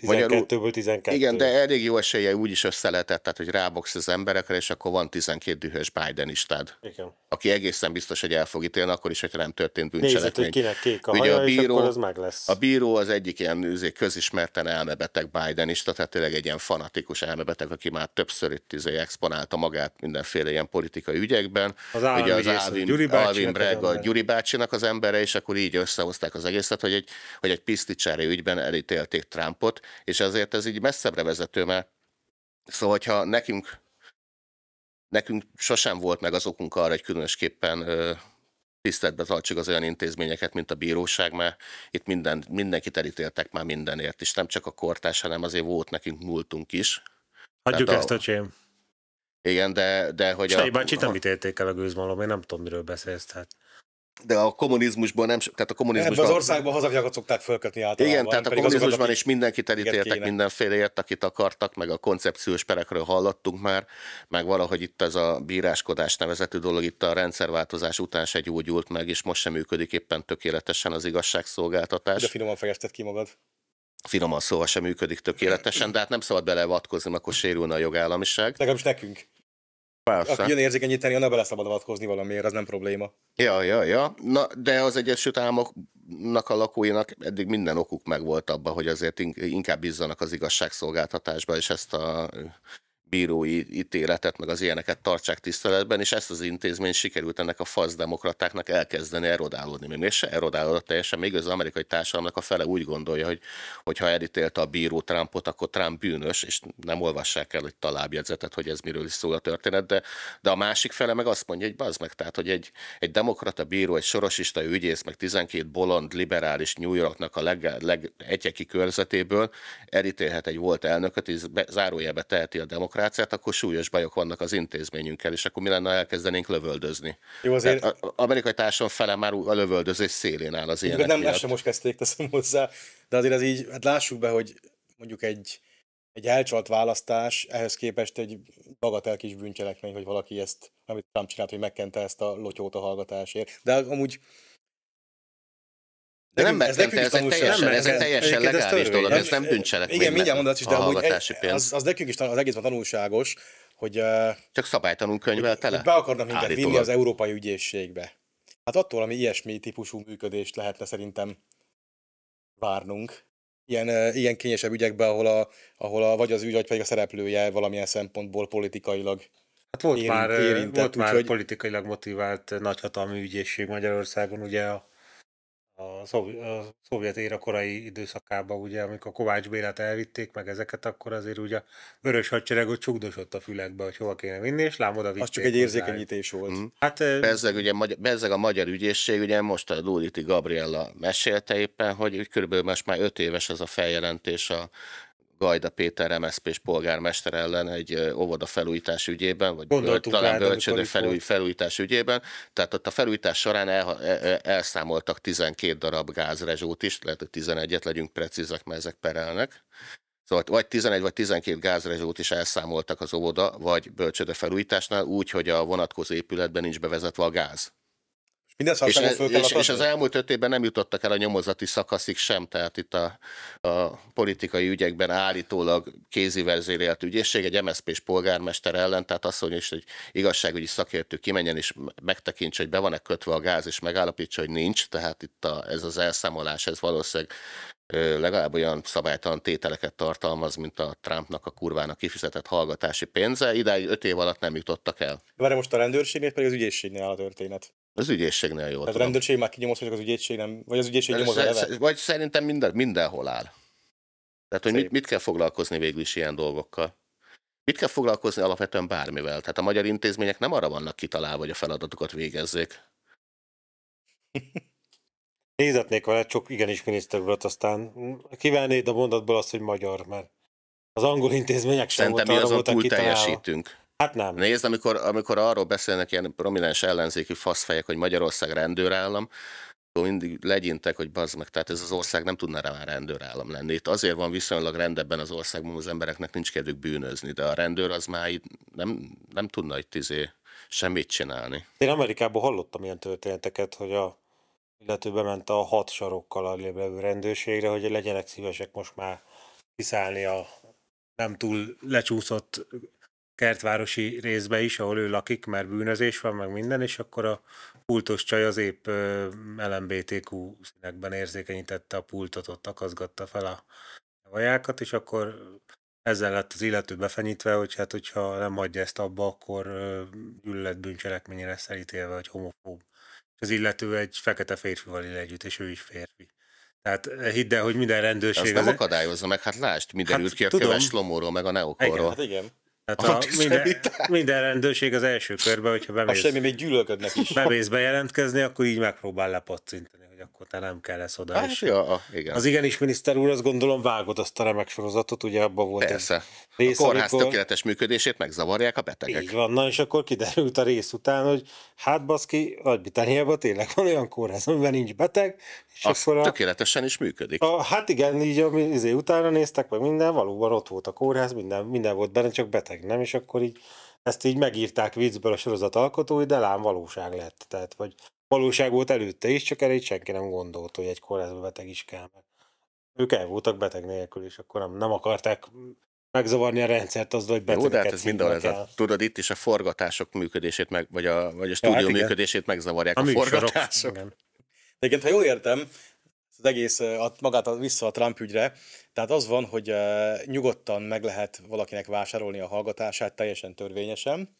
Magyarul- 12-ből 12. Igen, de elég jó esélye úgy is össze lehetett, tehát hogy rábogsz az emberekre, és akkor van 12 dühös Bidenistád, Igen. aki egészen biztos, hogy el fog ítélni, akkor is, hogyha nem történt Nézed, hogy bűncselekmény. kinek kék a Ugye haja, a és bíró- akkor az meg lesz. A bíró az egyik ilyen üzé, közismerten elmebeteg Bidenista, tehát tényleg egy ilyen fanatikus elmebeteg, aki már többször itt izé, exponálta magát mindenféle ilyen politikai ügyekben. Az Ugye az Alvin, Alvin az Bragg, a. Gyuri bácsinak az embere, és akkor így összehozták az egészet, hogy egy, hogy egy piszticsári ügyben elítélték Trumpot, és azért ez így messzebbre vezető, mert szóval, hogyha nekünk nekünk sosem volt meg az okunk arra, hogy különösképpen ö, tiszteletbe tartsuk az olyan intézményeket, mint a bíróság, mert itt minden, mindenkit elítéltek már mindenért, és nem csak a kortás, hanem azért volt nekünk múltunk is. Hagyjuk tehát ezt, a- öcsém. Igen, de, de hogy Sej bácsit nem ítélték el a gőzmalom, én nem tudom, miről beszélsz. Tehát. De a kommunizmusban nem, tehát a Ebben kommunizmusban... az országban hazafiakat szokták fölkötni általában. Igen, tehát a azokat, kommunizmusban akik- is mindenkit elítéltek mindenféleért, akit akartak, meg a koncepciós perekről hallottunk már, meg valahogy itt ez a bíráskodás nevezetű dolog itt a rendszerváltozás után se gyógyult meg, és most sem működik éppen tökéletesen az igazságszolgáltatás. De finoman fejezted ki magad. Finoman szóval sem működik tökéletesen, de hát nem szabad beleavatkozni, mert akkor sérülne a jogállamiság. Legalábbis nekünk. Aki jön érzékenyíteni, annak bele szabad avatkozni valamiért, az nem probléma. Ja, ja, ja. Na, de az Egyesült Államoknak a lakóinak eddig minden okuk megvolt abban, hogy azért in- inkább bízzanak az igazságszolgáltatásba, és ezt a bírói ítéletet, meg az ilyeneket tartsák tiszteletben, és ezt az intézményt sikerült ennek a fasz demokratáknak elkezdeni erodálódni. Még se erodálódott teljesen, még az amerikai társadalomnak a fele úgy gondolja, hogy, hogy ha elítélte a bíró Trumpot, akkor Trump bűnös, és nem olvassák el, hogy talábjegyzetet, hogy ez miről is szól a történet, de, de a másik fele meg azt mondja, hogy bazd meg, tehát, hogy egy, egy demokrata bíró, egy sorosista ügyész, meg 12 bolond liberális New Yorknak a leg, legegyeki körzetéből elítélhet egy volt elnököt, és zárójelbe teheti a demokráciát, demokráciát, akkor súlyos bajok vannak az intézményünkkel, és akkor mi lenne, ha elkezdenénk lövöldözni. Jó, azért... Tehát az amerikai társadalom fele már a lövöldözés szélén áll az ilyenek Nem, ezt sem most kezdték, teszem hozzá, de azért ez így, hát lássuk be, hogy mondjuk egy, egy elcsalt választás ehhez képest egy bagatel kis bűncselekmény, hogy valaki ezt, amit Trump csinált, hogy megkente ezt a lotyót a hallgatásért. De amúgy de nem ez, ez, ez, egy teljesen, ez egy teljesen legális dolog, ez nem bűncselekmény. Igen, mindjárt mondasz is, de amúgy az, az nekünk is az egészben tanulságos, hogy... Csak szabálytanul könyvel tele? Be akarnak minket Állítólag. vinni az Európai Ügyészségbe. Hát attól, ami ilyesmi típusú működést lehetne szerintem várnunk. Ilyen, ilyen kényesebb ügyekben, ahol, a, ahol a, vagy az ügy, vagy pedig a szereplője valamilyen szempontból politikailag Hát volt érint, már, érintett, volt úgy, már hogy... politikailag motivált nagyhatalmi ügyészség Magyarországon, ugye a a, szovjet, a szovjet éra korai időszakában, ugye, amikor Kovács Bélát elvitték meg ezeket, akkor azért ugye a vörös hadsereg ott csugdosott a fülekbe, hogy hova kéne vinni, és lám oda vitték. Az csak egy érzékenyítés volt. Mm. Hát, bezzeg, ugye, bezzeg a magyar ügyészség, ugye most a Luliti Gabriella mesélte éppen, hogy körülbelül most már öt éves ez a feljelentés a Gajda Péter MSZP-s polgármester ellen egy óvoda felújítás ügyében, vagy Gondoltuk talán bölcsődő felúj, felújítás ügyében. Tehát ott a felújítás során el, el, elszámoltak 12 darab gázrezsót is, lehet, hogy 11-et legyünk precízek, mert ezek perelnek. Szóval vagy 11 vagy 12 gázrezsót is elszámoltak az óvoda, vagy bölcsődő felújításnál úgy, hogy a vonatkozó épületben nincs bevezetve a gáz. Minden és, és, és az elmúlt öt évben nem jutottak el a nyomozati szakaszig sem, tehát itt a, a politikai ügyekben állítólag kézi vezérelt ügyészség, egy MSZP-s polgármester ellen, tehát azt mondja, hogy igazságügyi szakértő kimenjen és megtekintse, hogy be van-e kötve a gáz, és megállapítsa, hogy nincs, tehát itt a, ez az elszámolás, ez valószínűleg legalább olyan szabálytalan tételeket tartalmaz, mint a Trumpnak a kurvának kifizetett hallgatási pénze. Idáig öt év alatt nem jutottak el. Várj most a rendőrségnél, pedig az ügyészségnél a történet. Az ügyészségnél jó. Tehát a rendőrség már kinyomoz, hogy az ügyészség nem, vagy az ügyészség nyomoz sz- Vagy szerintem minden, mindenhol áll. Tehát, hogy mit, mit kell foglalkozni végül is ilyen dolgokkal? Mit kell foglalkozni alapvetően bármivel? Tehát a magyar intézmények nem arra vannak kitalálva, hogy a feladatokat végezzék. Nézetnék vele csak igenis miniszter urat, aztán kivennéd a mondatból azt, hogy magyar, mert az angol intézmények sem Szerintem mi azon túl teljesítünk. Hát nem. Nézd, amikor, amikor arról beszélnek ilyen prominens ellenzéki faszfejek, hogy Magyarország rendőrállam, mindig legyintek, hogy bazd meg, tehát ez az ország nem tudna rá már rendőrállam lenni. Itt azért van viszonylag rendebben az országban, az embereknek nincs kedvük bűnözni, de a rendőr az már itt nem, nem tudna itt izé semmit csinálni. Én Amerikában hallottam ilyen történeteket, hogy a illető bement a hat sarokkal a levő rendőrségre, hogy legyenek szívesek most már kiszállni a nem túl lecsúszott kertvárosi részbe is, ahol ő lakik, mert bűnözés van, meg minden, és akkor a pultos csaj az épp LMBTQ színekben érzékenyítette a pultot, ott akaszgatta fel a vajákat, és akkor ezzel lett az illető befenyítve, hogy hát hogyha nem hagyja ezt abba, akkor gyűlölet bűncselekményre lesz elítélve, hogy homofób. És az illető egy fekete férfival él együtt, és ő is férfi. Tehát hidd el, hogy minden rendőrség... Azt nem az... akadályozza meg, hát lásd, mi derült hát, ki a tudom. köves lomóról, meg a neokorról. Igen, hát igen. Tehát a, minden, minden rendőrség az első körben, hogyha bemész, semmi még gyűlölködnek is. bemész bejelentkezni, akkor így megpróbál lepacintani, akkor te nem kell lesz oda. Hát, és ja, igen. Az igenis miniszter úr, azt gondolom vágod azt a remek sorozatot, ugye abban volt Persze. egy rész, A kórház amikor... tökéletes működését megzavarják a betegek. Így van, na és akkor kiderült a rész után, hogy hát baszki, Nagy-Britanniában tényleg van olyan kórház, amiben nincs beteg, és az akkor a... tökéletesen is működik. A, hát igen, így a, izé, utána néztek, meg minden, valóban ott volt a kórház, minden, minden volt benne, csak beteg nem, és akkor így ezt így megírták viccből a sorozat alkotói, de lám valóság lett. Tehát, vagy valóság volt előtte is, csak erre így senki nem gondolt, hogy egy kórházba beteg is kell. Mert ők el voltak beteg nélkül, és akkor nem, nem akarták megzavarni a rendszert azzal, hogy betegeket Jó, de hát ez mindenhol ez a, tudod, itt is a forgatások működését, meg, vagy a, vagy a stúdió ja, hát működését megzavarják a, a forgatások. Igen. Egyébként, ha jól értem, az egész, a, magát a, vissza a Trump ügyre. Tehát az van, hogy uh, nyugodtan meg lehet valakinek vásárolni a hallgatását teljesen törvényesen.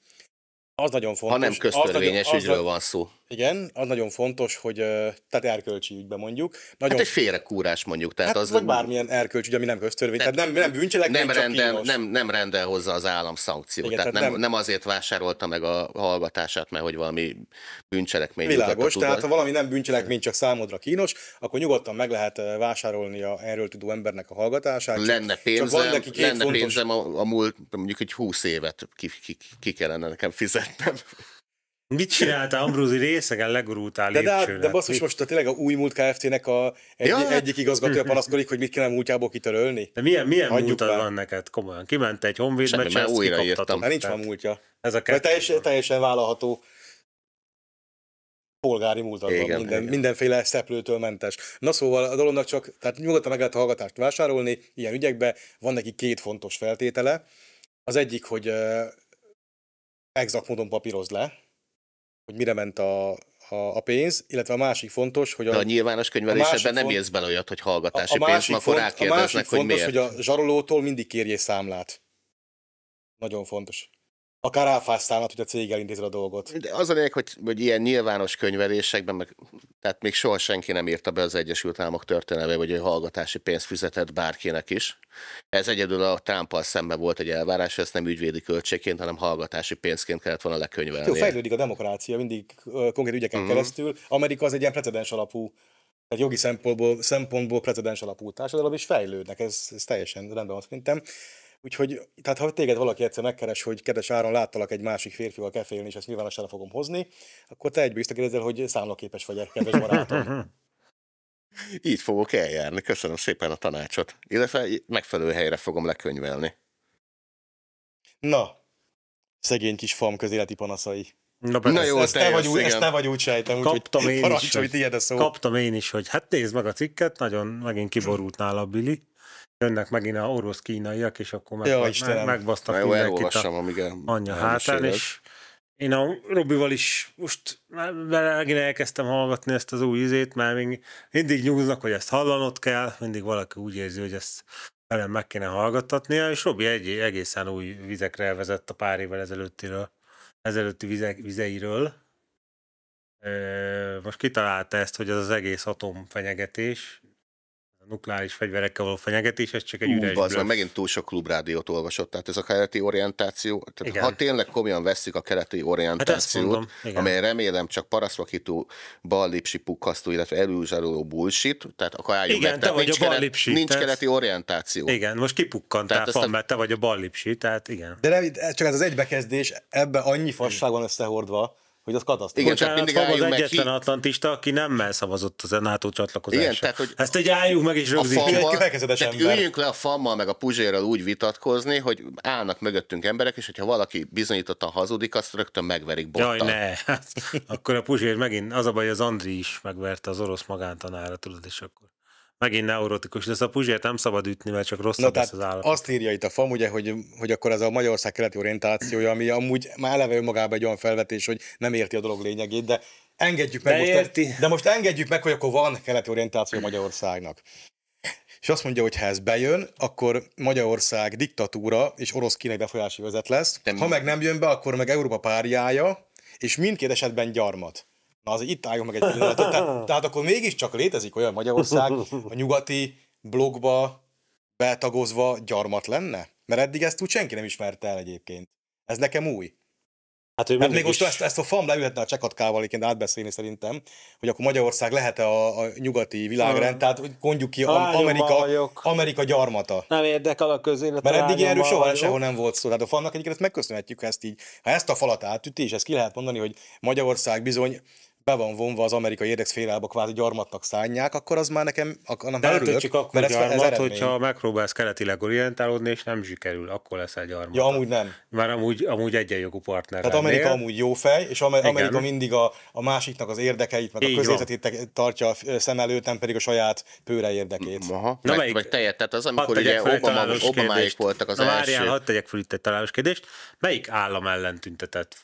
Az nagyon fontos. Ha nem köztörvényes az, ügyről van szó. Igen, az nagyon fontos, hogy tehát erkölcsi ügyben mondjuk. Nagyon, hát egy félrekúrás mondjuk. Tehát hát az vagy bármilyen erkölcsi ügy, ami nem köztörvény. Tehát, tehát nem, nem bűncselekmény, nem rendel, nem, nem rendel hozzá az állam szankciót. Igen, tehát, tehát nem, nem- nem, azért vásárolta meg a hallgatását, mert hogy valami bűncselekmény. Világos, tehát ha valami nem bűncselekmény, csak számodra kínos, akkor nyugodtan meg lehet eh, vásárolni a erről tudó embernek a hallgatását. lenne van pénzem, neki két lenne fontos- pénzem a, a múlt, mondjuk egy 20 évet ki, ki, ki kellene nekem fizetnem. Mit csináltál Ambrózi részegen, legurultál De, de, hát- de basszus, most a tényleg a új múlt Kft-nek a egy, Ja, hát- egyik igazgatója panaszkodik, hogy mit kellene múltjából kitörölni. De milyen, milyen Hagyjuk múltad már. van neked komolyan? Kiment egy honvéd Semmi, meccs, mert ezt írtam. Mert nincs van múltja. Ez a teljesen, teljesen vállalható polgári múltad van, Igen, minden, igen. mindenféle szeplőtől mentes. Na szóval a dolognak csak, tehát nyugodtan meg lehet a hallgatást vásárolni, ilyen ügyekben van neki két fontos feltétele. Az egyik, hogy uh, exakt módon papírozd le, hogy mire ment a, a, a pénz, illetve a másik fontos, hogy a, De a nyilvános könyvelésedben nem írsz bele olyat, hogy a, hallgatási a pénz, másik, mert akkor a rákérdeznek, hogy fontos, miért. hogy a zsarolótól mindig kérjél számlát. Nagyon fontos. Akár számlát, hogy a cég elintézed a dolgot. De az a lényeg, hogy, hogy ilyen nyilvános könyvelésekben, meg, tehát még soha senki nem írta be az Egyesült Államok történelme, hogy egy hallgatási pénzt fizetett bárkinek is. Ez egyedül a trump szemben volt egy elvárás, ezt nem ügyvédi költségként, hanem hallgatási pénzként kellett volna Jó, lekönyvelni. fejlődik a demokrácia mindig konkrét ügyeken Mhm. uh-huh. keresztül. Amerika az egy ilyen precedens alapú, tehát jogi szempontból, szempontból precedens alapú társadalom, és fejlődnek, ez, ez teljesen rendben van szerintem. Úgyhogy, tehát ha téged valaki egyszer megkeres, hogy kedves Áron, láttalak egy másik férfival kefélni, és ezt nyilvánosságra fogom hozni, akkor te egyből visszakérdezzel, hogy számlaképes vagy-e, kedves barátom. Így fogok eljárni. Köszönöm szépen a tanácsot. Illetve megfelelő helyre fogom lekönyvelni. Na, szegény kis fam közéleti panaszai. Na, Na Na jó, ezt, te vagy, úgy, ezt te vagy úgy sejtem, úgyhogy Kaptam én is, hogy- tiéd a szó. Kaptam én is, hogy hát nézd meg a cikket, nagyon megint kiborult nála Billy. Jönnek megint a orosz kínaiak, és akkor meg, Ja, meg, megbasztak jó, mindenkit a amíg el, anyja hátán, és én a Robival is most már megint elkezdtem hallgatni ezt az új izét, mert még mindig nyúznak, hogy ezt hallanod kell, mindig valaki úgy érzi, hogy ezt velem meg kéne hallgattatnia, és Robi egy egészen új vizekre elvezett a pár évvel ezelőttiről, ezelőtti vize, vizeiről. Most kitalálta ezt, hogy az az egész atomfenyegetés, nukleáris fegyverekkel való fenyegetés, ez csak egy Ú, üres bazd meg, megint túl sok klubrádiót olvasott, tehát ez a keleti orientáció, tehát Igen. ha tényleg komolyan vesszük a keleti Hát orientációt, mondom, igen. amely remélem csak parasztvakító, ballipsi pukkasztó, illetve elülzsaroló bullshit, tehát akkor álljuk Igen, meg, te vagy nincs, a kelet, ballipsi, nincs tehát- keleti orientáció. Igen, most kipukkantál fan, a- mert te vagy a ballipsi, tehát igen. De nem, csak ez az egybekezdés, ebbe annyi fasság van összehordva, hogy az katasztrófa. Igen, csak Bocsánat, mindig Fab az álljunk meg egyetlen ki- atlantista, aki nemmel szavazott az NATO csatlakozásra. Igen, tehát, hogy Ezt egy álljuk meg és következetes tehát üljünk le a fammal meg a puzsérral úgy vitatkozni, hogy állnak mögöttünk emberek, és hogyha valaki bizonyítottan hazudik, azt rögtön megverik bottal. Jaj, ne. Hát, akkor a Puzsér megint, az a baj, az Andri is megverte az orosz magántanára, tudod, és akkor megint neurotikus lesz. A Puzsért nem szabad ütni, mert csak Na rosszabb lesz az állapot. azt írja itt a FAM, ugye, hogy, hogy akkor ez a Magyarország keleti orientációja, ami amúgy már eleve önmagában egy olyan felvetés, hogy nem érti a dolog lényegét, de engedjük meg De most, érti. de most engedjük meg, hogy akkor van keleti orientáció Magyarországnak. És azt mondja, hogy ha ez bejön, akkor Magyarország diktatúra és orosz kínai befolyási vezet lesz. De- Ha meg nem jön be, akkor meg Európa párjája, és mindkét esetben gyarmat. Na azért itt álljunk meg egy pillanatot. Tehát, tehát akkor mégiscsak létezik olyan Magyarország, a nyugati blogba betagozva gyarmat lenne? Mert eddig ezt úgy senki nem ismerte el egyébként. Ez nekem új. Hát ő mindig még most is- ezt, ezt a FAM leülhetne a csekatkával egyébként átbeszélni szerintem, hogy akkor Magyarország lehet-e a, a nyugati világrend, Ah. tehát hogy mondjuk ki Ágyomban Amerika. Amerika gyarmata. Nem érdekel a közélet. Mert eddig erről soha sehol nem volt szó. Tehát a fannak egyébként ezt megköszönhetjük ezt így. Ha ezt a falat átüti, és ezt ki lehet mondani, hogy Magyarország bizony be van vonva az amerikai érdekszférába, kvázi gyarmatnak szánják, akkor az már nekem, ak- annak De már örülök, csak akkor mert ez, ez gyarmat, eredmény. hogyha megpróbálsz keletileg orientálódni, és nem sikerül, akkor lesz egy gyarmat. Ja, amúgy nem. Már amúgy, amúgy egyenjogú partner Tehát Amerika lennél. amúgy jó fej, és Amer- Igen. Amerika mindig a, a másiknak az érdekeit, meg Így a közérzetét tartja a szem előtt, nem pedig a saját pőre érdekét. Aha. Na, meg, melyik- meg tejet, tehát az, amikor ugye Obama, Obamáik voltak az Na, első. várjál, hadd tegyek fel itt egy találós kérdést. Melyik állam ellen tüntetett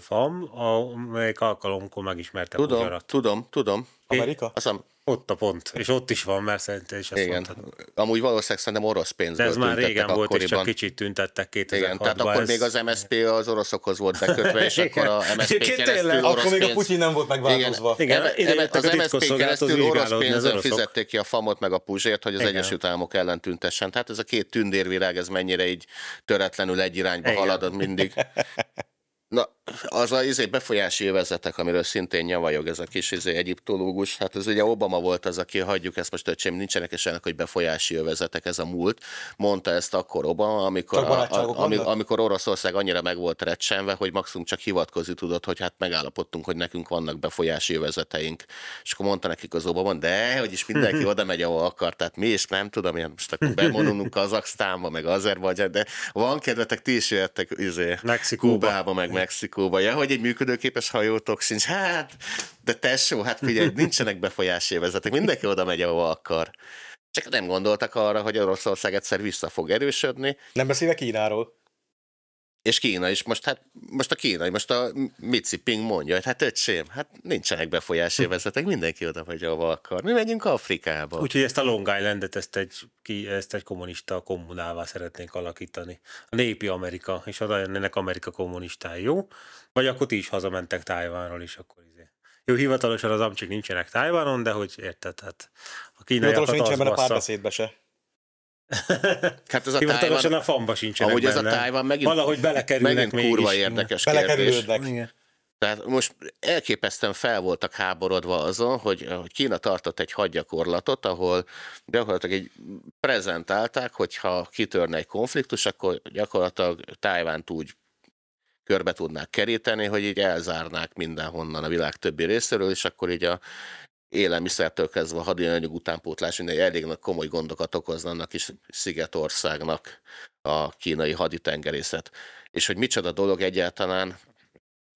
FAM, amelyik alkalomkor megismerte Tudom, Magyarat? tudom, tudom. Amerika? Azt hiszem, Ott a pont, és ott is van, mert szerintem is ezt Igen. mondtad. Amúgy valószínűleg szerintem orosz De pénzből ez már régen volt, és csak akkoriban. kicsit tüntettek 2006-ban. Igen, tehát akkor ez... még az MSZP az oroszokhoz volt bekötve, és akkor a MSZP keresztül orosz Akkor még a. Putyin nem volt megváltozva. Igen, eme- jöttek az MSZP keresztül orosz oroszok. fizették ki a famot meg a puzsért, hogy az Igen. Egyesült Államok ellen tüntessen. Tehát ez a két tündérvirág, ez mennyire így töretlenül egy irányba Igen. haladod mindig. Na, az a izé, befolyási övezetek, amiről szintén nyavajog ez a kis izé, egyiptológus, hát ez ugye Obama volt az, aki hagyjuk ezt most öcsém, nincsenek is ennek, hogy befolyási övezetek, ez a múlt. Mondta ezt akkor Obama, amikor, a, a, ami, amikor Oroszország annyira meg volt recsenve, hogy maximum csak hivatkozni tudott, hogy hát megállapodtunk, hogy nekünk vannak befolyási övezeteink. És akkor mondta nekik az Obama, de hogy is mindenki oda megy, ahol akar, tehát mi is nem tudom, ilyen most akkor bevonulunk Kazaksztánba, meg Azerbajdzsán, de van kedvetek, ti is jöttek izé, Mexikóba. Kubába, meg Mexikóba. Ja, hogy egy működőképes hajótok sincs. Hát, de tesó, hát figyelj, nincsenek befolyási övezetek, mindenki oda megy, ahol akar. Csak nem gondoltak arra, hogy Oroszország egyszer vissza fog erősödni, Nem beszélve Kínáról. És Kína is, most, hát, most a kínai, most a Mitzi Ping mondja, hogy hát öcsém, hát nincsenek befolyási övezetek, mindenki oda megy, ahova akar. Mi megyünk Afrikába. Úgyhogy ezt a Long Islandet, ezt egy, ki, ezt egy kommunista kommunává szeretnénk alakítani. A népi Amerika, és oda jönnének Amerika kommunistái, jó? Vagy akkor ti is hazamentek Tájvánról is, akkor izé. Jó, hivatalosan az amcsik nincsenek Tájvánon, de hogy érted, hát a kínaiakat Hivatalosan nincsen benne párbeszédbe se. Hát ez a Hivatalosan a famba sincsenek ahogy ez a benne. Tájvan megint, Valahogy belekerülnek megint mégis. kurva Igen. érdekes kérdés. Igen. Tehát most elképesztően fel voltak háborodva azon, hogy, hogy Kína tartott egy hadgyakorlatot, ahol gyakorlatilag egy prezentálták, hogyha kitörne egy konfliktus, akkor gyakorlatilag Tájvánt úgy körbe tudnák keríteni, hogy így elzárnák mindenhonnan a világ többi részéről, és akkor így a élelmiszertől kezdve a hadanyag utánpótlás, minden elég nagy komoly gondokat okozna annak is Szigetországnak a kínai haditengerészet. És hogy micsoda dolog egyáltalán,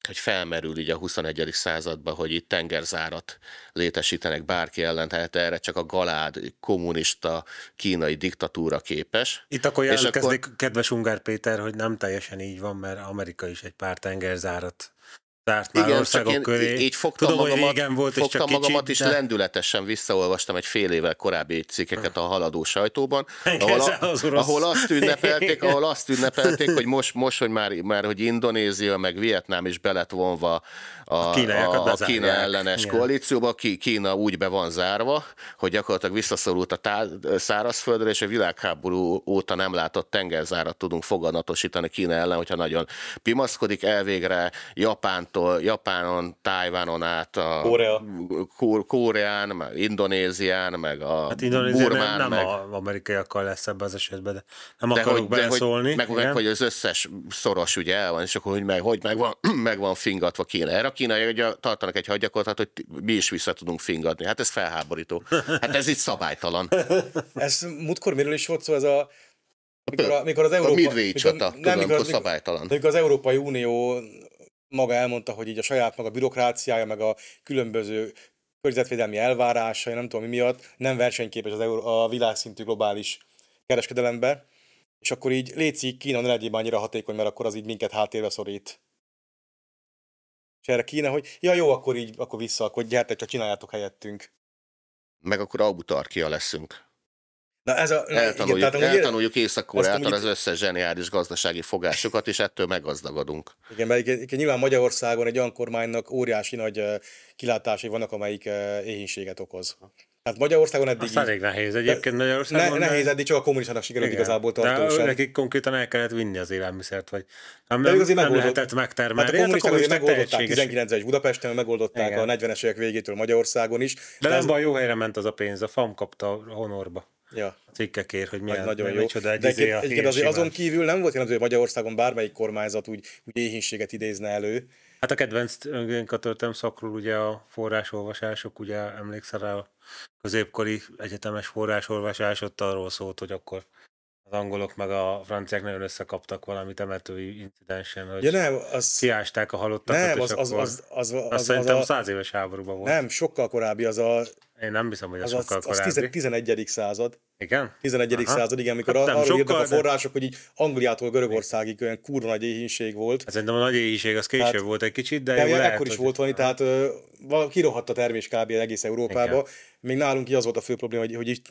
hogy felmerül így a 21. században, hogy itt tengerzárat létesítenek bárki ellen, tehát erre csak a galád kommunista kínai diktatúra képes. Itt akkor jelentkezik, kedves Ungár Péter, hogy nem teljesen így van, mert Amerika is egy pár tengerzárat zárt már Igen, országok én köré. így fogtam Tudom, magamat, hogy régen volt, és fogtam csak magamat kicsit, is de... lendületesen visszaolvastam egy fél évvel korábbi cikkeket a haladó sajtóban, ahol, a, az ahol, azt ünnepelték, ahol azt ünnepelték, hogy most, most hogy már, már hogy Indonézia meg Vietnám is be lett vonva a, A a, a bezárják. Kína ellenes Igen. koalícióba, Kína úgy be van zárva, hogy gyakorlatilag visszaszorult a tá, szárazföldre, és a világháború óta nem látott tengerzárat tudunk foganatosítani Kína ellen, hogyha nagyon pimaszkodik, elvégre Japántól, Japánon, Tájvánon át a Korea. Kó- Koreán, meg Indonézián, meg a Hát Indonézia Burmán, nem, nem meg, a amerikaiakkal lesz ebbe az esetben, de nem de akarok hogy, de hogy, beleszólni. meg, meg, hogy az összes szoros ugye el van, és akkor hogy meg, hogy meg van, meg van fingatva Kína. Erre a kínai ugye tartanak egy hadgyakorlatot, hogy mi is vissza tudunk fingatni. Hát ez felháborító. Hát ez itt szabálytalan. Ez múltkor miről is volt szó, ez a... Mikor, a, mikor az Európa... a Midway mikor- csata, nem, tudom, mikor, az, mikor, szabálytalan. amikor az Európai Unió maga elmondta, hogy így a saját maga bürokráciája, meg a különböző környezetvédelmi elvárásai, nem tudom mi miatt nem versenyképes az Euró- a világszintű globális kereskedelembe, és akkor így létszik Kína ne legyél annyira hatékony, mert akkor az így minket háttérbe szorít. És erre Kína, hogy ja jó, akkor így, akkor vissza, akkor gyertek, csak csináljátok helyettünk. Meg akkor autarkia leszünk. Na ez a... Eltanuljuk, tehát amúgy- eltanuljuk Észak-Koreától az összes zseniális gazdasági fogásokat, és ettől meggazdagodunk. Igen, mert igen, igen, nyilván Magyarországon egy olyan kormánynak óriási nagy kilátásai vannak, amelyik éhínséget okoz. Hát Magyarországon eddig Azt elég nehéz. Egyébként ne, Magyarországon... nehéz eddig, csak a kommunistának sikerült Igen. igazából De tartósan. nekik konkrétan el kellett vinni az élelmiszert, vagy nem, De azért nem megoldott- lehetett megtermelni. Hát a kommunisták azért megoldották tehetségesek. 19-es Budapesten, megoldották Igen. a 40-es évek végétől Magyarországon is. De nem ez, baj, jó helyre ment az a pénz, a FAM kapta a honorba ja, cikkekért, hogy milyen, nagyon milyen jó. micsoda egy De izé a egyébként, azért azon kívül nem volt jelentő, hogy Magyarországon bármelyik kormányzat úgy, úgy éhínséget idézne elő. Hát a kedvenc önkatöltem szakról ugye a forrásolvasások, ugye emlékszel rá a középkori egyetemes forrásolvasás, ott arról szólt, hogy akkor az angolok meg a franciák nagyon összekaptak valami temetői incidensen, hogy Ja nem, az, kiásták a halottakat, nem, és az, az, akkor az, az, az, azt az, szerintem az a, száz éves háborúban volt. nem, sokkal korábbi az a Én nem hiszem, hogy ez Az, az, sokkal az korábbi. 10 11. század. Igen? 11. Aha. század, igen, amikor Hát hát arról írtak sokkal, a de- források, hogy így Angliától Görögországig olyan kurva nagy éhínség volt. Hát Szerintem a nagy éhíség az később Tehát- volt egy kicsit, de, De jó lehet, ekkor is hogy- volt valami, tehát kirohadt a termés kb. egész Európába. Igen. Még nálunk így az volt a fő probléma, hogy, hogy így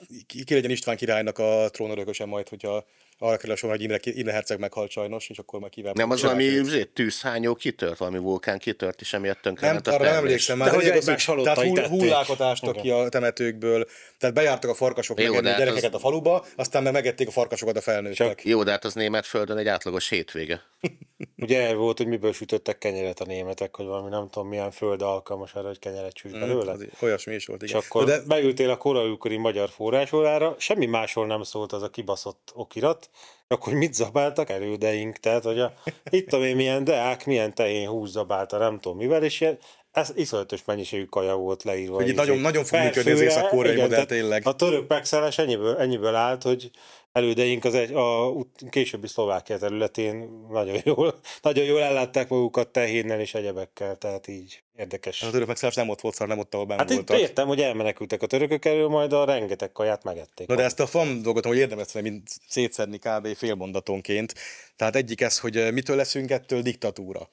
ki legyen István királynak a trónörököse majd, hogyha arra kerül a sor, hogy Imre, Imre herceg meghalt sajnos, és akkor meg kivel. Nem az valami csinálják. izé, tűzhányó kitört, valami vulkán kitört, és emiatt tönkre Nem, arra nem emlékszem már. De hogy hogy- halottai Tehát hull, hullákat ástak ki a temetőkből, tehát bejártak a farkasok Jó, megenni a hát gyerekeket az- a faluba, aztán meg megették a farkasokat a felnőttek. Jó, de hát az német földön egy átlagos hétvége. Ugye erről volt, hogy miből sütöttek kenyeret a németek, hogy valami nem tudom milyen föld alkalmas arra, hogy kenyeret süss belőle. Az Olyasmi is volt, És igen. akkor De beültél a korai magyar forrásorára, semmi másról nem szólt az a kibaszott okirat, akkor mit zabáltak elődeink, tehát hogy a, itt tudom én milyen deák, milyen tehén hús zabálta, nem tudom mivel, és ilyen, ez iszonyatos mennyiségű kaja volt leírva. Hogy nagyon- hogy nagyon fog működni az észak-koreai modell tényleg. A török megszállás ennyiből, ennyiből állt, hogy elődeink az egy, a későbbi Szlovákia területén nagyon jól, nagyon jól ellátták magukat tehénnel és egyebekkel, tehát így érdekes. a török megszállás nem ott volt szar, nem ott, ahol Hát itt voltak. értem, hogy elmenekültek a törökök elől, majd a rengeteg kaját megették. Na de ezt a FAM dolgot, hogy érdemes lenne mind szétszedni kb. félmondatonként. Tehát egyik ez, hogy mitől leszünk ettől diktatúra.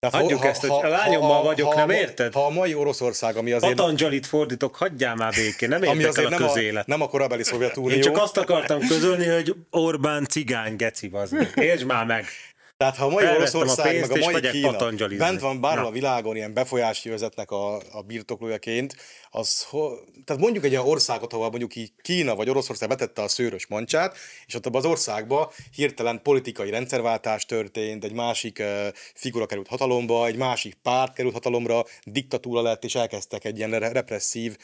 Tehát Hagyjuk ezt, hogy a lányommal vagyok, nem ha, érted? Ha a mai Oroszország, ami azért, Patanjalit fordítok, hagyjál már békén, nem ami értek el azért a nem a, közélet. nem a korabeli Szovjetunió, Én csak azt akartam közölni, hogy Orbán cigány geci, bazd meg. Értsd már meg! Tehát ha a mai a Oroszország, pénzt, meg a mai Kína bent van bárhol a világon ilyen befolyási övezetnek a, a birtoklójaként, az, ho, tehát mondjuk egy olyan országot, ahol mondjuk így Kína vagy Oroszország vetette a szőrös mancsát, és ott abban az országba hirtelen politikai rendszerváltás történt, egy másik uh, figura került hatalomba, egy másik párt került hatalomra, diktatúra lett, és elkezdtek egy ilyen re- represszív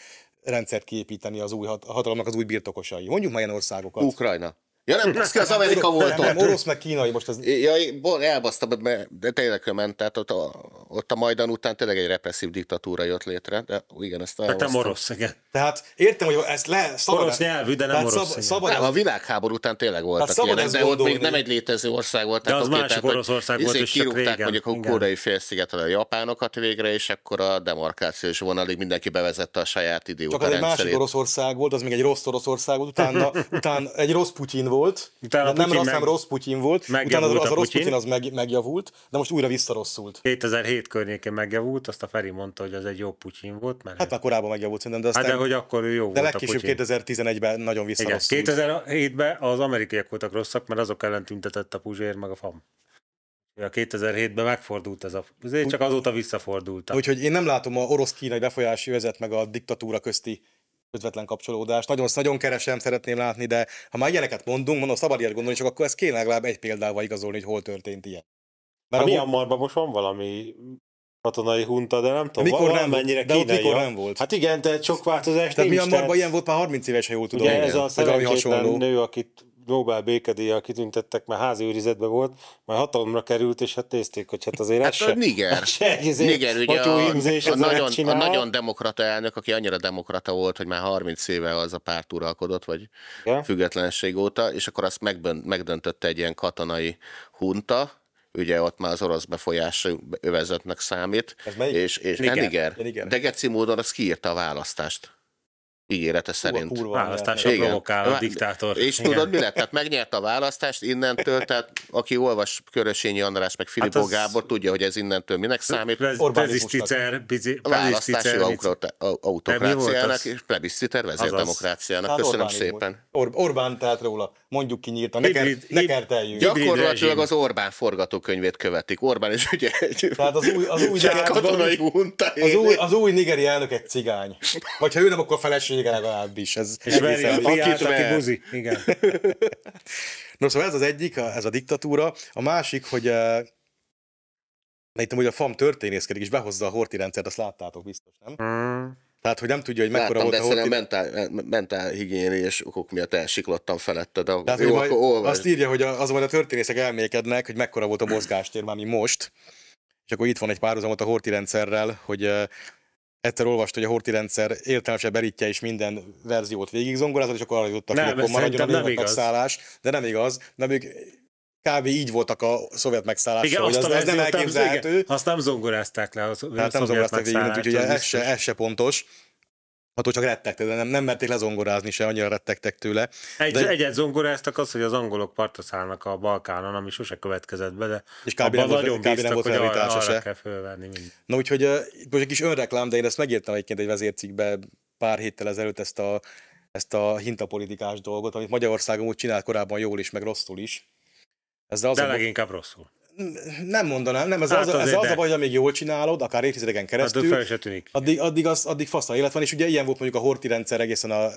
rendszert kiépíteni az új hat- hatalomnak az új birtokosai. Mondjuk már ilyen országokat. Ukrajna. Ja nem, az ki az Amerika volt nem, nem, ott. orosz meg kínai, most az Ja, bo- elbasztam, mert- de tényleg ment, tehát ott a, ott a Majdan után tényleg egy represszív diktatúra jött létre, de igen, ezt Hát nem elbasztam. orosz, igen. Tehát értem, hogy ezt le, szabad, Orosz nyelvű, de nem tehát orosz, Szab, szabad, Nem, a világháború után tényleg voltak Hát szabad ilyenek, de ott még nem egy létező ország volt. De az oké, másik tehát, Oroszország volt, izé és csak kirúgták régen. mondjuk a koreai félszigetre a japánokat végre, és akkor a demarkációs vonalig mindenki bevezette a saját csak idióta az egy másik. Oroszország volt, az még egy rossz Oroszország volt, utána, utána egy rossz Putyin volt, Utána de nem Putyin rossz, meg- nem rossz Putyin volt, utána az, a a rossz Putyin. Az meg, megjavult, de most újra visszarosszult. 2007 környékén megjavult, azt a Feri mondta, hogy az egy jó Putyin volt, mert Hát már korábban megjavult szerintem, de hát aztán, de hogy akkor ő jó de volt a legkésőbb Putyin. 2011-ben nagyon Igen, visszarosszult. 2007-ben az amerikaiak voltak rosszak, mert azok ellen tüntetett a Puzsér meg a FAM. A 2007-ben megfordult ez a... Azért csak azóta visszafordultak. Úgyhogy én nem látom a orosz-kínai befolyási vezet meg a diktatúra közti közvetlen kapcsolódást. Nagyon, nagyon keresem, szeretném látni, de ha már ilyeneket mondunk, mondom, szabad ilyet gondolni, csak akkor ezt kéne legalább egy példával igazolni, hogy hol történt ilyen. Hát ahol- Myanmarban most van valami katonai hunta, de nem tudom, mikor nem mennyire De kínai. mikor nem volt? Hát igen, de sok változás Tehát nincs. Myanmarban ilyen volt már 30 éves, ha jól tudom. Ugye ez a szerencsétlen hasonló. nő, akit Nobel békedíjjal kitüntettek, mert házi őrizetben volt, majd hatalomra került, és hát nézték, hogy hát azért Hát ez a se, Niger. se, ez Niger, ugye a, a, ez nagyon, a nagyon demokrata elnök, aki annyira demokrata volt, hogy már 30 éve az a párt uralkodott, vagy Igen. függetlenség óta, és akkor azt megdön, megdöntötte egy ilyen katonai hunta, ugye ott már az orosz befolyású övezetnek számít. Ez melyik? És, és Niger. Niger. Ja, Niger. De geci módon az kiírta a választást. Ígérete szerint. Kurva Választásra anyját. Igen. provokál a diktátor. És Igen. tudod, mi lett? Tehát megnyerte a választást innentől, tehát aki olvas Körösényi András meg Filippo Hát az- Gábor, tudja, hogy ez innentől minek számít. A választási autokráciának és plebisciter vezérdemokráciának. Hát Köszönöm Orbánizmus. szépen. Or- Orbán tehát róla. Mondjuk ki nyírta. Ne, kerteljünk. Gyakorlatilag az Orbán forgatókönyvét követik. Orbán is ugye egy, Tehát az új, az új, katonai hunta. az új, az új nigeri elnök egy cigány. Vagy ha ő nem, akkor a felesége legalábbis. Ez És veri a fiát, aki buzi. Igen. No, szóval ez az egyik, a- ez a diktatúra. A másik, hogy uh, itt hogy a FAM történészkedik, és behozza a horti rendszert, azt láttátok biztos, nem? Mm. Tehát, hogy nem tudja, hogy mekkora Láttam, de volt a egyszerűen horti... mentál, mentál higiéniás okok miatt elsiklottam felette, de Tehát, jó, hogy akkor majd olvasd. azt írja, hogy a- az majd a történészek elmékednek, hogy mekkora volt a mozgástér már mi most. És akkor itt van egy párhuzamot a horti rendszerrel, hogy uh, egyszer olvast, hogy a horti rendszer értelmesebb elitje is minden verziót végig zongorázott, és akkor arra jutottak, Nem, hogy akkor maradjon a nem német megszállás. De nem igaz, de még kb. így voltak a szovjet megszállással, Igen, hogy azt az, az nem elképzelhető. igen, azt nem zongorázták le a, szov- a Tehát nem szovjet zongoráztak végig, úgyhogy az ez se, ez se pontos. Attól csak rettegtek, de nem, nem merték lezongorázni se, annyira rettegtek tőle. Egy, De- Egyet zongoráztak az, hogy az angolok partra szállnak a Balkánon, ami sose következett be, de És kb. nem nagyon kb. nem bíztak, volt hogy arra, arra se. kell fölvenni mindent. Na úgyhogy most egy kis önreklám, de én ezt megírtam egyébként egy vezércikkbe pár héttel ezelőtt ezt a, ezt a hintapolitikás dolgot, amit Magyarországon úgy csinált korábban jól is, meg rosszul is. Ezzel az De a, leginkább rosszul. Nem mondanám, nem, ez, Hát az, ez azért, az a baj, hogy amíg jól csinálod, akár évtizedeken Hát keresztül, tűnik. addig, addig, az, addig fasz a élet van, és ugye ilyen volt mondjuk a Horti rendszer egészen a,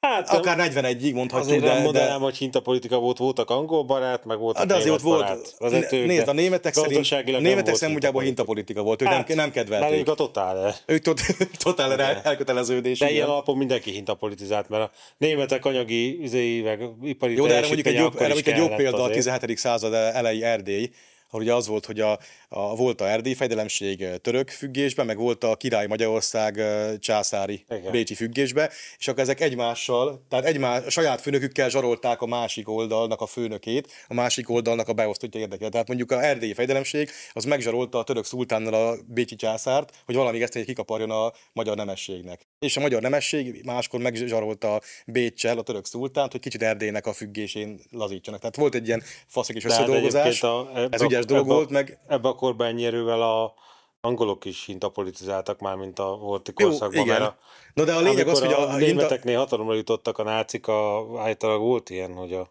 Hát akár 41-ig mondhatjuk, azért nem de, mondanám, de, hogy hintapolitika volt, voltak angol barát, meg voltak de azért ott volt, barát vezetők, nézd, a németek szerint, nem németek szempontjából hintapolitika volt, ők Hát, nem, nem Mert kedvelték. ők a totál. Ők tot, totál el, elköteleződés. De igen. ilyen alapon mindenki hintapolitizált, mert a németek anyagi üzei, meg ipari Jó, de erre mondjuk egy jobb, erre egy jobb kellett példa a azért. 17. század elejé Erdély, ahol ugye az volt, hogy a, a, volt a Erdély fejdelemség török függésben, meg volt a király Magyarország császári Igen. bécsi függésbe, és akkor ezek egymással, tehát egymás, a saját főnökükkel zsarolták a másik oldalnak a főnökét, a másik oldalnak a beosztottja érdekét. Tehát mondjuk a erdélyi fejdelemség az megzsarolta a török szultánnal a bécsi császárt, hogy valami ezt kikaparjon a magyar nemességnek. És a magyar nemesség máskor megzsarolta Bécsel a török szultánt, hogy kicsit Erdélynek a függésén lazítsanak. Tehát volt egy ilyen faszok és De hát összedolgozás. a- Ez a- ügyes dolog ebbe a- volt, meg Ebbe a korban ennyi erővel a angolok is hintapolitizáltak már, mint a Jó, korszakban, igen. mert a, Na de a lényeg az, hogy a, a, a hinta... németeknél hatalomra jutottak a nácik, a, általában volt ilyen, hogy a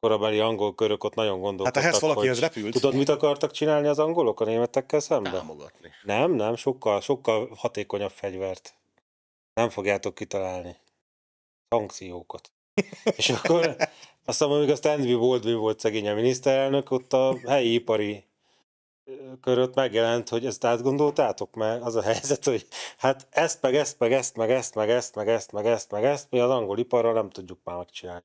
korabeli angol körök ott nagyon gondolkodtak, Hát ehhez valakihez hogy repült. Tudod, mit akartak csinálni az angolok a németekkel szemben? Támogatni. Nem, nem, sokkal, sokkal hatékonyabb fegyvert. Nem fogjátok kitalálni. Szankciókat. És akkor azt mondom, amíg a Stanley Baldwin volt szegény a miniszterelnök, ott a helyi ipari körött megjelent, hogy ezt átgondoltátok, mert az a helyzet, hogy hát ezt, meg ezt, meg ezt, meg ezt, meg ezt, meg ezt, meg ezt, meg ezt, mi az angol iparral nem tudjuk már megcsinálni.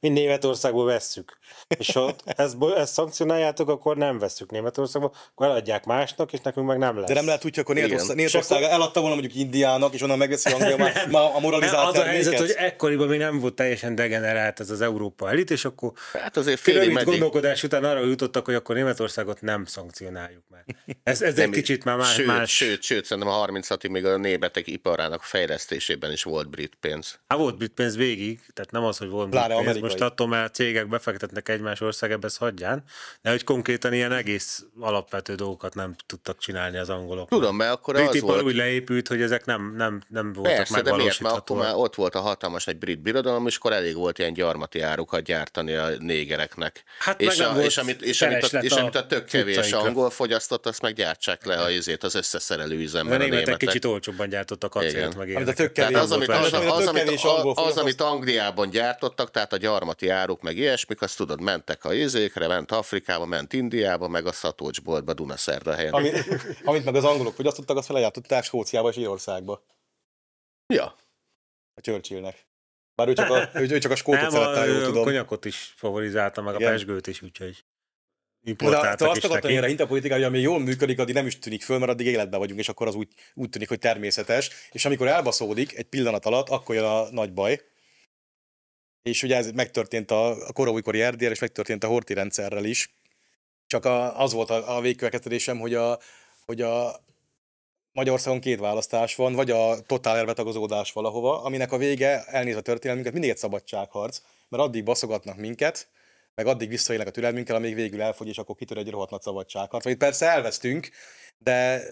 Mind Németországból vesszük. És ha ezt, ezt szankcionáljátok, akkor nem vesszük Németországból, akkor eladják másnak, és nekünk meg nem lesz. De nem lehet úgy, hogy akkor. Németország, Németország eladta volna mondjuk Indiának, és onnan megveszi Anglia, már, már a moralizált az a helyzet, hogy ekkoriban még nem volt teljesen degenerált ez az Európa elit, és akkor Hát azért félig gondolkodás után arra jutottak, hogy akkor Németországot nem szankcionáljuk meg. Ez, ez egy kicsit már más. sőt, más. Sőt, sőt, szerintem a 36-ig még a németek iparának fejlesztésében is volt brit pénz. Hát volt brit pénz végig, tehát nem az, hogy volt brit Pláne pénz. amerikai. Most attól, a cégek befektetnek egymás országába, ez hagyján, de hogy konkrétan ilyen egész alapvető dolgokat nem tudtak csinálni az angolok. Tudom, mert akkor Brit az volt, úgy leépült, hogy ezek nem, nem, nem voltak Persze, de miért? Mert akkor már megvalósíthatóak. ott volt a hatalmas egy brit birodalom, és akkor elég volt ilyen gyarmati árukat gyártani a négereknek. Hát és, a, és, amit, és, amit a, és amit a tök kevés cuccaikra. Angol fogyasztott, azt meg gyártsák le a izét az összeszerelő A üzemben a németek németek. kicsit olcsóbban gyártottak acélt, Igen. meg Amit a tök ilyeneket. kevés Tehát az, amit, az, az, amit, az, amit Angliában gyártottak, tehát a gyarmati áruk, meg ilyesmik, azt tudod, mentek a izékre, ment Afrikába, ment Indiába, meg a szatócsboltba, Dunaszerdahelyen. Amit, amit meg az angolok fogyasztottak, azt felejátották Skóciába és Írországba. Ja, A Churchillnek. Bár ő csak a, ő, ő csak a skótot Nem, szerette, a, jól a tudom. konyakot is favorizálta, meg a Igen. pesgőt is, úgyhogy Importáltak azt is akartam, neki. hintapolitika, hogy ami jól működik, addig nem is tűnik föl, mert addig életben vagyunk, és akkor az úgy, úgy tűnik, hogy természetes. És amikor elbaszódik egy pillanat alatt, akkor jön a nagy baj. És ugye ez megtörtént a, a koróikori Erdélyel, és megtörtént a Horti rendszerrel is. Csak a, az volt a, a végkövetkeztetésem, hogy a, hogy a Magyarországon két választás van, vagy a totál elbetagozódás valahova, aminek a vége, elnéz a történelmünket, mindig egy szabadságharc, mert addig baszogatnak minket, meg addig visszaélnek a türelmünkkel, amíg végül elfogy, és akkor kitör egy rohadt nagy szabadságharc. Vagy persze elvesztünk, de,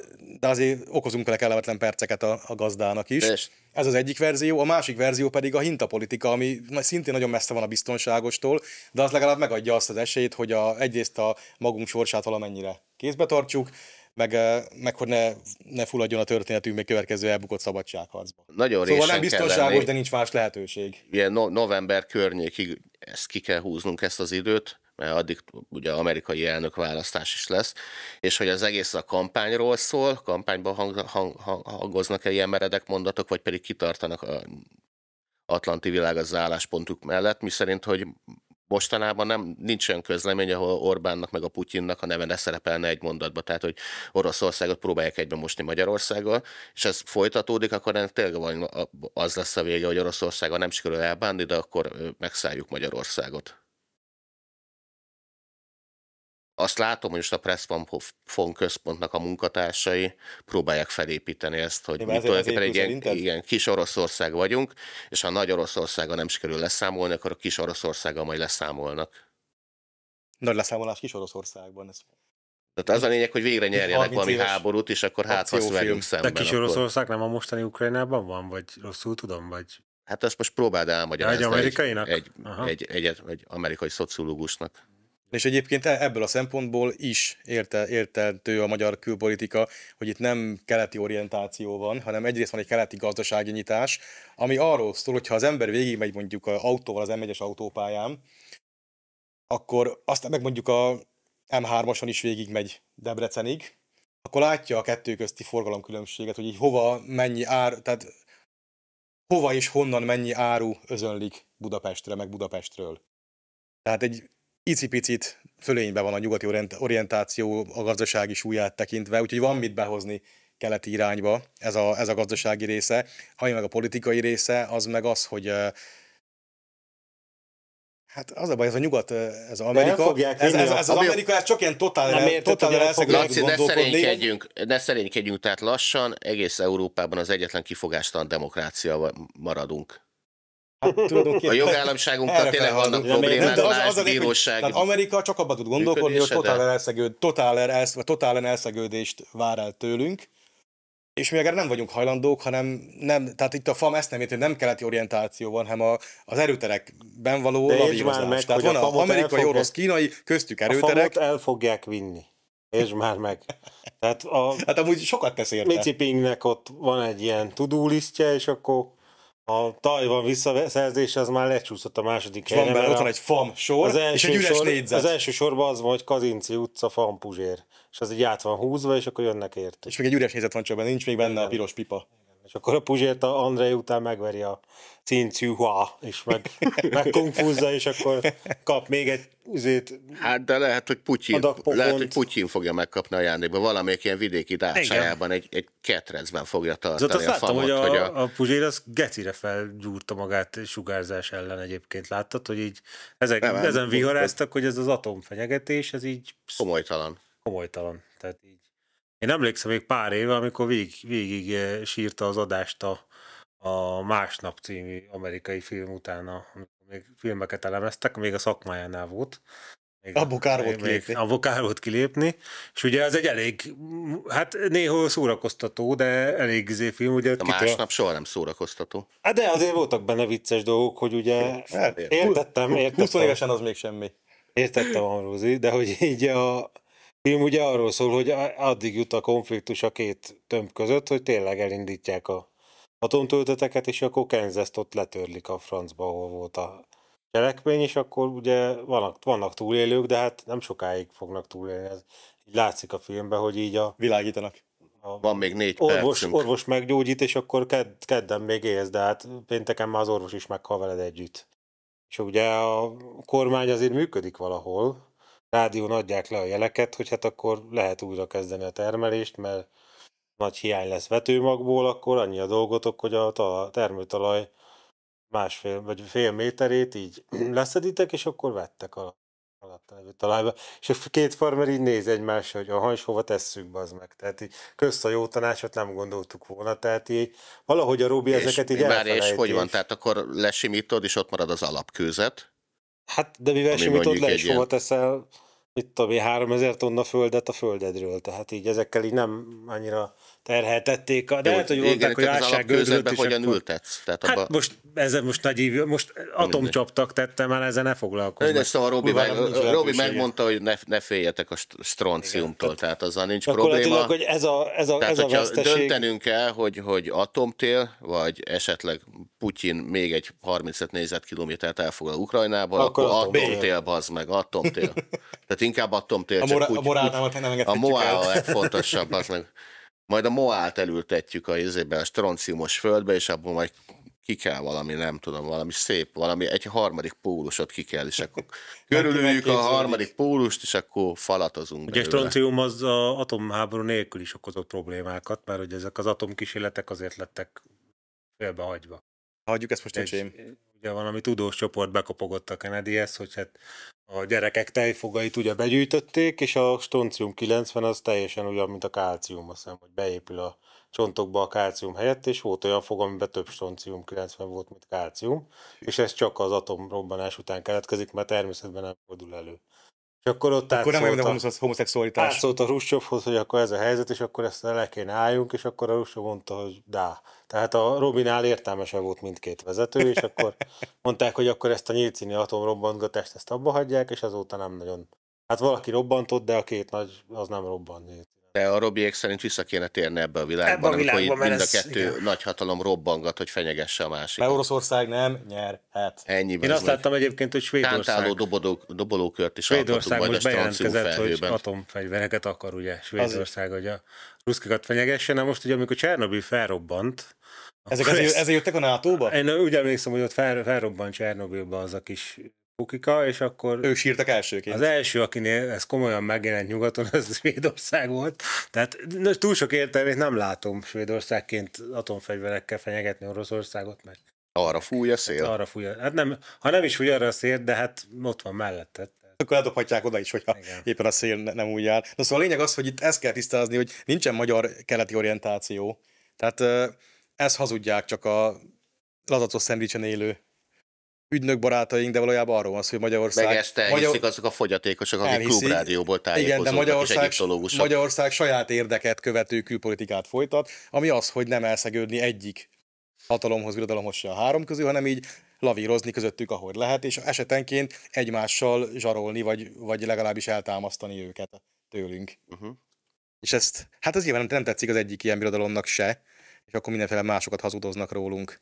de azért okozunk vele kellemetlen perceket a, a gazdának is. és Ez az egyik verzió, a másik verzió pedig a hintapolitika, ami szintén nagyon messze van a biztonságostól, de az legalább megadja azt az esélyt, hogy a, egyrészt a magunk sorsát valamennyire kézbe tartsuk, meg, meg hogy ne, ne fulladjon a történetünk még következő elbukott szabadságharcba. nagyon Szóval résen nem kell biztonságos, de nincs más lehetőség. ilyen no- november környékig ezt ki kell húznunk ezt az időt, mert addig ugye amerikai elnök választás is lesz, és hogy az egész a kampányról szól, kampányban hang, hang, hang, hangoznak-e ilyen meredek mondatok, vagy pedig kitartanak a atlanti világ az álláspontuk mellett, mi szerint, hogy mostanában nem, nincs olyan közlemény, ahol Orbánnak meg a Putyinnak a neve ne szerepelne egy mondatba, tehát hogy Oroszországot próbálják egybe mosni Magyarországgal, és ez folytatódik, akkor ennek tényleg van- az lesz a vége, hogy Oroszországgal nem sikerül elbánni, de akkor megszálljuk Magyarországot. Azt látom, hogy most a Press von központnak a munkatársai próbálják felépíteni ezt, hogy mi tulajdonképpen egy ilyen, igen, kis Oroszország vagyunk, és ha nagy Oroszországa nem sikerül leszámolni, akkor a kis Oroszországa majd leszámolnak. Nagy leszámolás kis Oroszországban. Ez... Tehát az a lényeg, hogy végre nyerjenek valami háborút, és akkor hát ha velünk szemben. De kis Oroszország nem a mostani Ukrajnában van, vagy rosszul tudom, vagy... Hát ezt most próbáld elmagyarázni. Egy amerikainak? Egy, egy, egy, egy, egy amerikai szociológusnak. És egyébként e- ebből a szempontból is érte, érteltő a magyar külpolitika, hogy itt nem keleti orientáció van, hanem egyrészt van egy keleti gazdasági nyitás, ami arról szól, hogy ha az ember végigmegy mondjuk a autóval az M1-es autópályán, akkor aztán meg mondjuk a M3-ason is végigmegy Debrecenig, akkor látja a kettő közti forgalomkülönbséget, hogy így hova mennyi ár, tehát hova és honnan mennyi áru özönlik Budapestre, meg Budapestről. Tehát egy icipicit fölényben van a nyugati orientáció a gazdasági súlyát tekintve, úgyhogy van mit behozni keleti irányba ez a, ez a gazdasági része. Ami meg a politikai része, az meg az, hogy Hát az a baj, ez a nyugat, ez az Amerika, ez, ez, ez, az Amerika, ez csak ilyen totál, totál Laci, ne szerénykedjünk, ne szerénykedjünk, tehát lassan egész Európában az egyetlen kifogástalan demokrácia maradunk. Hát, a jogállamiságunkkal tényleg vannak problémák, de az, az, az bíróság. Tehát Amerika csak abban tud gondolkodni, hogy totál, elszegőd, totál, elsz, totál elszegődést vár el tőlünk, és mi nem vagyunk hajlandók, hanem nem, tehát itt a FAM ezt nem érti, hogy nem keleti orientáció van, hanem a, az erőterekben való lavírozás. Meg, tehát van az amerikai, orosz, kínai, köztük erőterek. A el fogják vinni. És már meg. Tehát a hát amúgy sokat tesz érte. Micipingnek ott van egy ilyen tudólisztje, és akkor a Tajvan visszaszerzés az már lecsúszott a második helyre. Van benne, ott van egy fam sor, az első és egy üres sor, négyzet. Az első sorban az van, hogy Kazinci utca, fam puzsér. És az így át van húzva, és akkor jönnek érte. És még egy üres négyzet van csak benne, nincs még benne Igen. a piros pipa. És akkor a Puzsért a Andrei után megveri a Cin Hua, és meg, megkonfúzza, és akkor kap még egy üzét. Hát de lehet, hogy Putyin, lehet, hogy Putyin fogja megkapni ajándékba, valamelyik ilyen vidéki dácsájában egy, egy ketrecben fogja tartani azt a láttam, famot, hogy a, hogy a... a Puzsér az gecire felgyúrta magát sugárzás ellen egyébként. Láttad, hogy így ezek, nem, ezen viharáztak, hogy ez az atomfenyegetés, ez így... Komolytalan. Komolytalan. Tehát így én emlékszem még pár éve, amikor végig, végig eh, sírta az adást a, a Másnap című amerikai film utána, amikor még filmeket elemeztek, még a szakmájánál volt. Még, abból kár volt kilépni. Abból kár volt kilépni, és ugye ez egy elég, hát néhol szórakoztató, de elég izé film. Ugye a másnap soha nem szórakoztató. Hát de azért voltak benne vicces dolgok, hogy ugye hát, értettem, értettem. 20 évesen az még semmi. Értettem, Amrózi, de hogy így a, film ugye arról szól, hogy addig jut a konfliktus a két tömb között, hogy tényleg elindítják a atomtölteteket, és akkor kansas ott letörlik a francba, ahol volt a cselekmény, és akkor ugye vannak, vannak túlélők, de hát nem sokáig fognak túlélni. Ez így látszik a filmben, hogy így a... Világítanak. A Van még négy orvos, percünk. orvos meggyógyít, és akkor ked, kedden még élsz, de hát pénteken már az orvos is meghal veled együtt. És ugye a kormány azért működik valahol, rádión adják le a jeleket, hogy hát akkor lehet újra kezdeni a termelést, mert nagy hiány lesz vetőmagból, akkor annyi a dolgotok, hogy a termőtalaj másfél vagy fél méterét így leszeditek, és akkor vettek a alatt levő talajba. És a két farmer így néz egymásra, hogy a és hova tesszük, az meg. Tehát így közt a jó tanácsot nem gondoltuk volna. Tehát így valahogy a Robi ezeket így Már és hogy van, tehát akkor lesimítod, és ott marad az alapkőzet. Hát, de mivel simítod le, és hova teszel tudom én, 3000 tonna földet a földedről, tehát így ezekkel így nem annyira terheltették. De, de lehet, hogy mondták, hogy válsággördült is. hogyan akkor... ültetsz? Tehát hát abba... most, ez most nagy ív, most atomcsaptak tettem el, ezzel ne foglalkozz. De szóval Robi, meg, Robi megmondta, hogy ne, ne féljetek a stronciumtól, Igen, tehát azzal nincs probléma. hogy ez a, ez a, tehát, ez a veszteség... döntenünk kell, hogy, hogy atomtél, vagy esetleg Putyin még egy 35 négyzetkilométert elfoglal Ukrajnából, akkor, akkor atomtél, bazd meg, atomtél. Tehát inkább atomtél. A, mora, a morál nem, nem A morál a legfontosabb, az meg majd a moát elültetjük a izében, a stronciumos földbe, és abból majd ki kell valami, nem tudom, valami szép, valami, egy harmadik pólusot ki kell, és akkor körülüljük a harmadik pólust, és akkor falatozunk. Ugye a stroncium az a atomháború nélkül is okozott problémákat, mert hogy ezek az atomkísérletek azért lettek félbehagyva. Hagyjuk ezt most, öcsém. Ugye valami tudós csoport bekopogott a Kennedyhez, hogy hát a gyerekek tejfogait ugye begyűjtötték, és a stoncium 90 az teljesen olyan, mint a kálcium, azt hiszem, hogy beépül a csontokba a kálcium helyett, és volt olyan fog, amiben több stoncium 90 volt, mint kálcium, és ez csak az atomrobbanás után keletkezik, mert természetben nem fordul elő. És akkor ott Akkor nem olyan, a homoszexualitás. átszólt a Hruscsovhoz, hogy akkor ez a helyzet, és akkor ezt le kéne álljunk, és akkor a Hruscsov mondta, hogy dá. Tehát a Robinál értelmesebb volt mindkét vezető, és akkor mondták, hogy akkor ezt a nyílcini atomrobbantgatást ezt abba hagyják, és azóta nem nagyon. Hát valaki robbantott, de a két nagy az nem robbant. De a Robiék szerint vissza kéne térni ebbe a világba, Ebbe a amikor világba, itt mert mind a ez- kettő igen. nagyhatalom robbangat, hogy fenyegesse a másikat. Mert Oroszország nem nyerhet. Ennyiben. Én azt láttam egyébként, hogy Kántáló Svédország, doboló, dobolókört is Svédország most bejelentkezett, hogy atomfegyvereket akar ugye Svédország, hogy a ruszkikat fenyegesse. Na most ugye, amikor Csernobil felrobbant, Ezek ezért, ezért jöttek a NATO-ba? Én úgy emlékszem, hogy ott fel, felrobbant Csernobilba az a kis pukika, és akkor Ők sírtak elsőként. az első, akinél ez komolyan megjelent nyugaton, az Svédország volt. Tehát túl sok értelmét nem látom Svédországként atomfegyverekkel fenyegetni Oroszországot, mert Arra fúj a szél. arra fújja. Hát nem, ha nem is fúj arra a szél, de hát ott van mellette. akkor eldobhatják oda is, hogyha Igen. éppen a szél ne- nem úgy jár. Na szóval a lényeg az, hogy itt ezt kell tisztázni, hogy nincsen magyar-keleti orientáció. Tehát ezt hazudják csak a lazacos szendvicsen élő ügynök barátaink, de valójában arról van szó, hogy Magyarország... Meg ezt Magyar- azok a fogyatékosok, akik Elhiszik. klubrádióból Igen, de Magyarország. Magyarország saját érdeket követő külpolitikát folytat, ami az, hogy nem elszegődni egyik hatalomhoz, birodalomhoz se a három közül, hanem így lavírozni közöttük, ahogy lehet, és esetenként egymással zsarolni, vagy, vagy legalábbis eltámasztani őket tőlünk. Uh-huh. És ezt, hát ez nyilván nem, nem tetszik az egyik ilyen birodalomnak se, és akkor mindenféle másokat hazudoznak rólunk.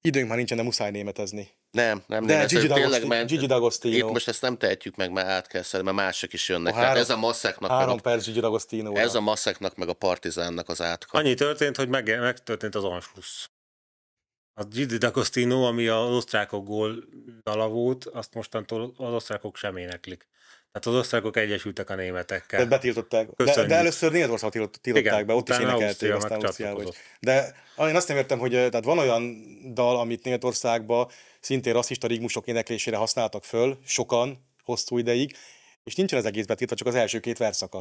Időnk már nincsen, de muszáj németezni. Nem, nem, De nem, Gigi, tényleg ment. Gigi D'Agostino. Itt most ezt nem tehetjük meg, mert át kell szedni, mert mások is jönnek. A Tehát három- ez a masszeknak, meg Három a, perc Gigi D'Agostino. ez a masszeknak, meg a partizánnak az átka. Annyi történt, hogy meg, megtörtént az Anschluss. A Gigi D'Agostino, ami az osztrákok gól dala volt, azt mostantól az osztrákok sem éneklik. Tehát az osztrákok egyesültek a németekkel. Tehát betiltották. De, Köszönjük. de először Németország tiltott- tiltották Igen, be, ott is énekelték, aztán Ausztriába is. De én azt nem értem, hogy eh, tehát van olyan dal, amit Németországban szintén rasszista rigmusok éneklésére használtak föl, sokan, hosszú ideig, és nincsen az egész betiltva, csak az első két verszaka.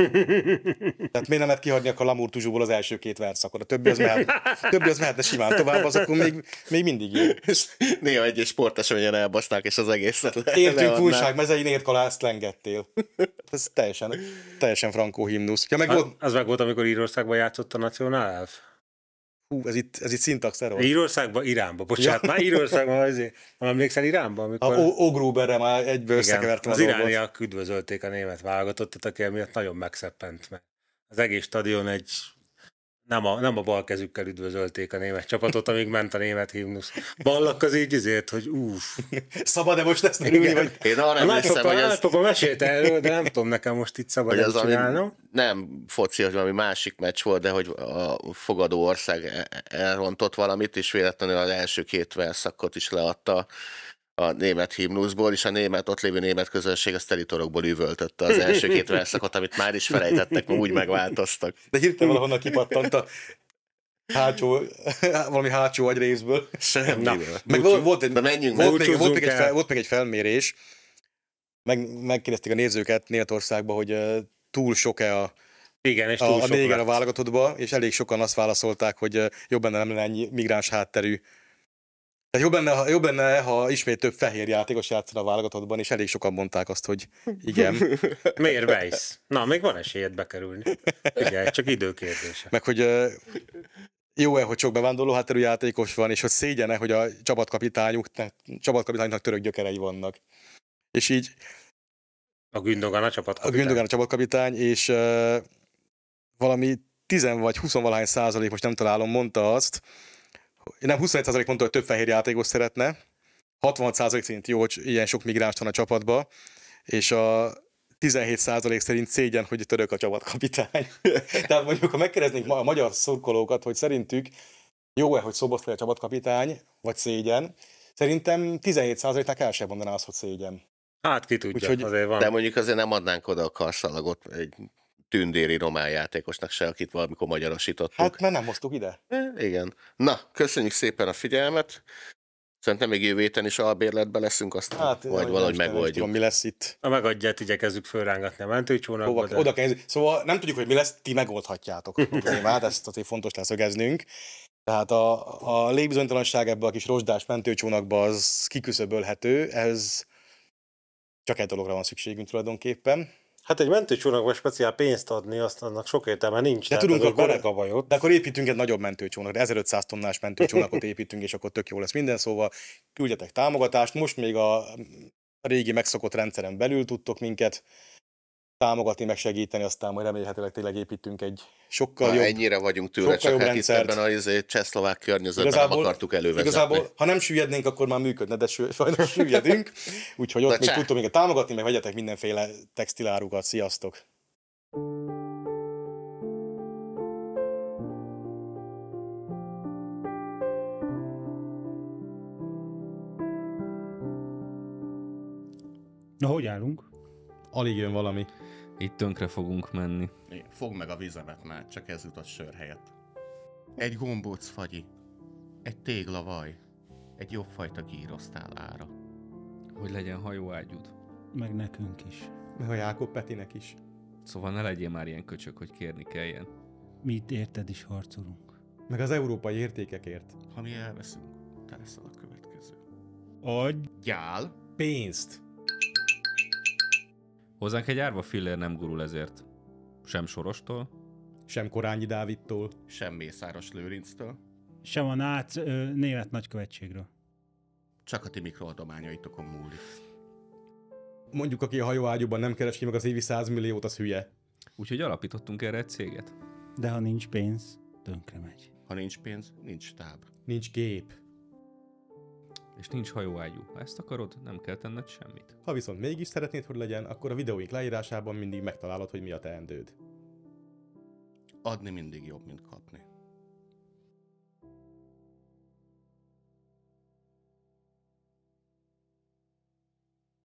Tehát miért nem lehet kihagyni a Tuzsúból az első két verszakot? A többi az, mehet, a többi az mehetne simán tovább, az akkor még, még mindig jó. És néha egy sporteseményen elbaszták, és az egészet le, Értünk leadnák. újság mezein ért kalászt lengettél. Ez teljesen, teljesen frankó himnusz. Ja, meg Az, volt, az meg volt, amikor Írországban játszott a Nacionál Elf. Hú, ez itt, ez itt szintax error. Írországban, Iránba, bocsánat, már Írországban azért, nem emlékszel Iránba, A amikor... O- Ogruberre már egyből Igen, összekevertem az a dolgot. irániak üdvözölték a német válogatottat, aki emiatt nagyon megszeppent, mert az egész stadion egy nem a, nem a bal kezükkel üdvözölték a német csapatot, amíg ment a német himnusz. Ballak az így azért, hogy uff. Szabad-e most ezt ülni, vagy Én arra A emlékszem, hogy ez, nagypapa mesélte erről, de nem tudom nekem most itt szabad ami csinálnom. nem foci, hogy valami másik meccs volt, de hogy a fogadó ország e- elrontott valamit, és véletlenül az első két verszakot is leadta a német himnuszból, és a német, ott lévő német közönség a teritorokból üvöltötte az első két verszakot, amit már is felejtettek, mert úgy megváltoztak. de hirtelen valahonnan kipattant a hátsó, valami hátsó agyrészből. Semmiből. Meg volt, volt, egy, menjünk volt, még, volt, még egy fel, volt még egy felmérés, meg, megkérdezték a nézőket Németországban, hogy uh, túl sok-e a, Igen, és túl a, a néger a válogatottba, és elég sokan azt válaszolták, hogy uh, jobb lenne nem lenne ennyi migráns hátterű. Tehát jobb lenne, ha- jobb lenne, ha ismét több fehér játékos játszana a válogatottban, és elég sokan mondták azt, hogy igen. Miért Weiss? Na, még van esélyed bekerülni. Igen, csak időkérdése. Meg hogy jó-e, hogy sok bevándorló hátterű játékos van, és hogy szégyene, hogy a csapatkapitányuk, tehát csapatkapitánynak török gyökerei vannak. És így A Gündogan a csapat. a Gündogan a csapatkapitány, és uh, valami 10 vagy 20 valahány százalék, most nem találom, mondta azt, nem 21 százalék mondta, hogy több fehér játékos szeretne, 60 százalék szerint jó, hogy ilyen sok migráns van a csapatba, és a 17 százalék szerint szégyen, hogy török a csapatkapitány. Tehát mondjuk, ha megkérdeznénk ma a magyar szurkolókat, hogy szerintük jó-e, hogy Szoboszlai a csapatkapitány, vagy szégyen, szerintem 17 százaléknak el sem mondaná azt, hogy szégyen. Hát ki tudja, Úgyhogy- azért van. De mondjuk azért nem adnánk oda a karszalagot egy tündéri román játékosnak se, akit valamikor magyarosítottuk. Hát, mert nem hoztuk ide. Igen. Na, köszönjük szépen a figyelmet. Szerintem még jövő héten is albérletben leszünk, azt hát, vagy valahogy megoldjuk. Tudom, mi lesz itt. A megadját igyekezzük fölrángatni a mentőcsónakba. Hova, de... Oda kell, szóval nem tudjuk, hogy mi lesz, ti megoldhatjátok a problémát, ezt azért fontos leszögeznünk. Tehát a, a légbizonytalanság ebbe a kis rozsdás mentőcsónakba az kiküszöbölhető, ez csak egy dologra van szükségünk tulajdonképpen. Hát egy mentőcsónakba speciál pénzt adni, azt annak sok értelme nincs. De tudunk akkor, akkor... de akkor építünk egy nagyobb mentőcsónakot, 1500 tonnás mentőcsónakot építünk, és akkor tök jó lesz minden, szóval küldjetek támogatást. Most még a régi megszokott rendszeren belül tudtok minket támogatni, meg segíteni, aztán majd remélhetőleg tényleg építünk egy sokkal Ha jobb, ennyire vagyunk tőle, sokkal csak jobb hát itt rendszert. ebben a izé, csehszlovák környezetben Igazából- nem akartuk elővezetni. Igazából, ha nem süllyednénk, akkor már működne, de sü- sajnos süllyedünk. Úgyhogy ott Na még tudtok minket támogatni, meg vegyetek mindenféle textilárukat. Sziasztok! Na, hogy állunk? Alig jön valami. Itt tönkre fogunk menni. Fogd meg a vizemet már, csak ez jutott sör helyett. Egy gombóc fagyi, egy téglavaj, egy jobb fajta gírosztál ára. Hogy legyen hajóágyúd. Meg nekünk is. Meg a Jákob Petinek is. Szóval ne legyél már ilyen köcsök, hogy kérni kelljen. Mi itt érted is harcolunk. Meg az európai értékekért. Ha mi elveszünk, te leszel a következő. Adj! Gyál, Pénzt! Hozzánk egy árva fillér nem gurul ezért. Sem Sorostól, Sem Korányi Dávidtól. sem Mészáros Lőrinctől, Sem a nác ö, német nagykövetségről. csak a ti mikroadományaitokon múlik. Mondjuk, aki a hajóágyúban nem keresi meg az évi 100 milliót, az hülye. úgyhogy alapítottunk erre egy céget. De ha nincs pénz, tönkre megy. Ha nincs pénz, nincs táb. Nincs gép. És nincs hajóágyú. Ha ezt akarod, nem kell tenned semmit. Ha viszont mégis szeretnéd, hogy legyen, akkor a videóink leírásában mindig megtalálod, hogy mi a teendőd. Adni mindig jobb, mint kapni.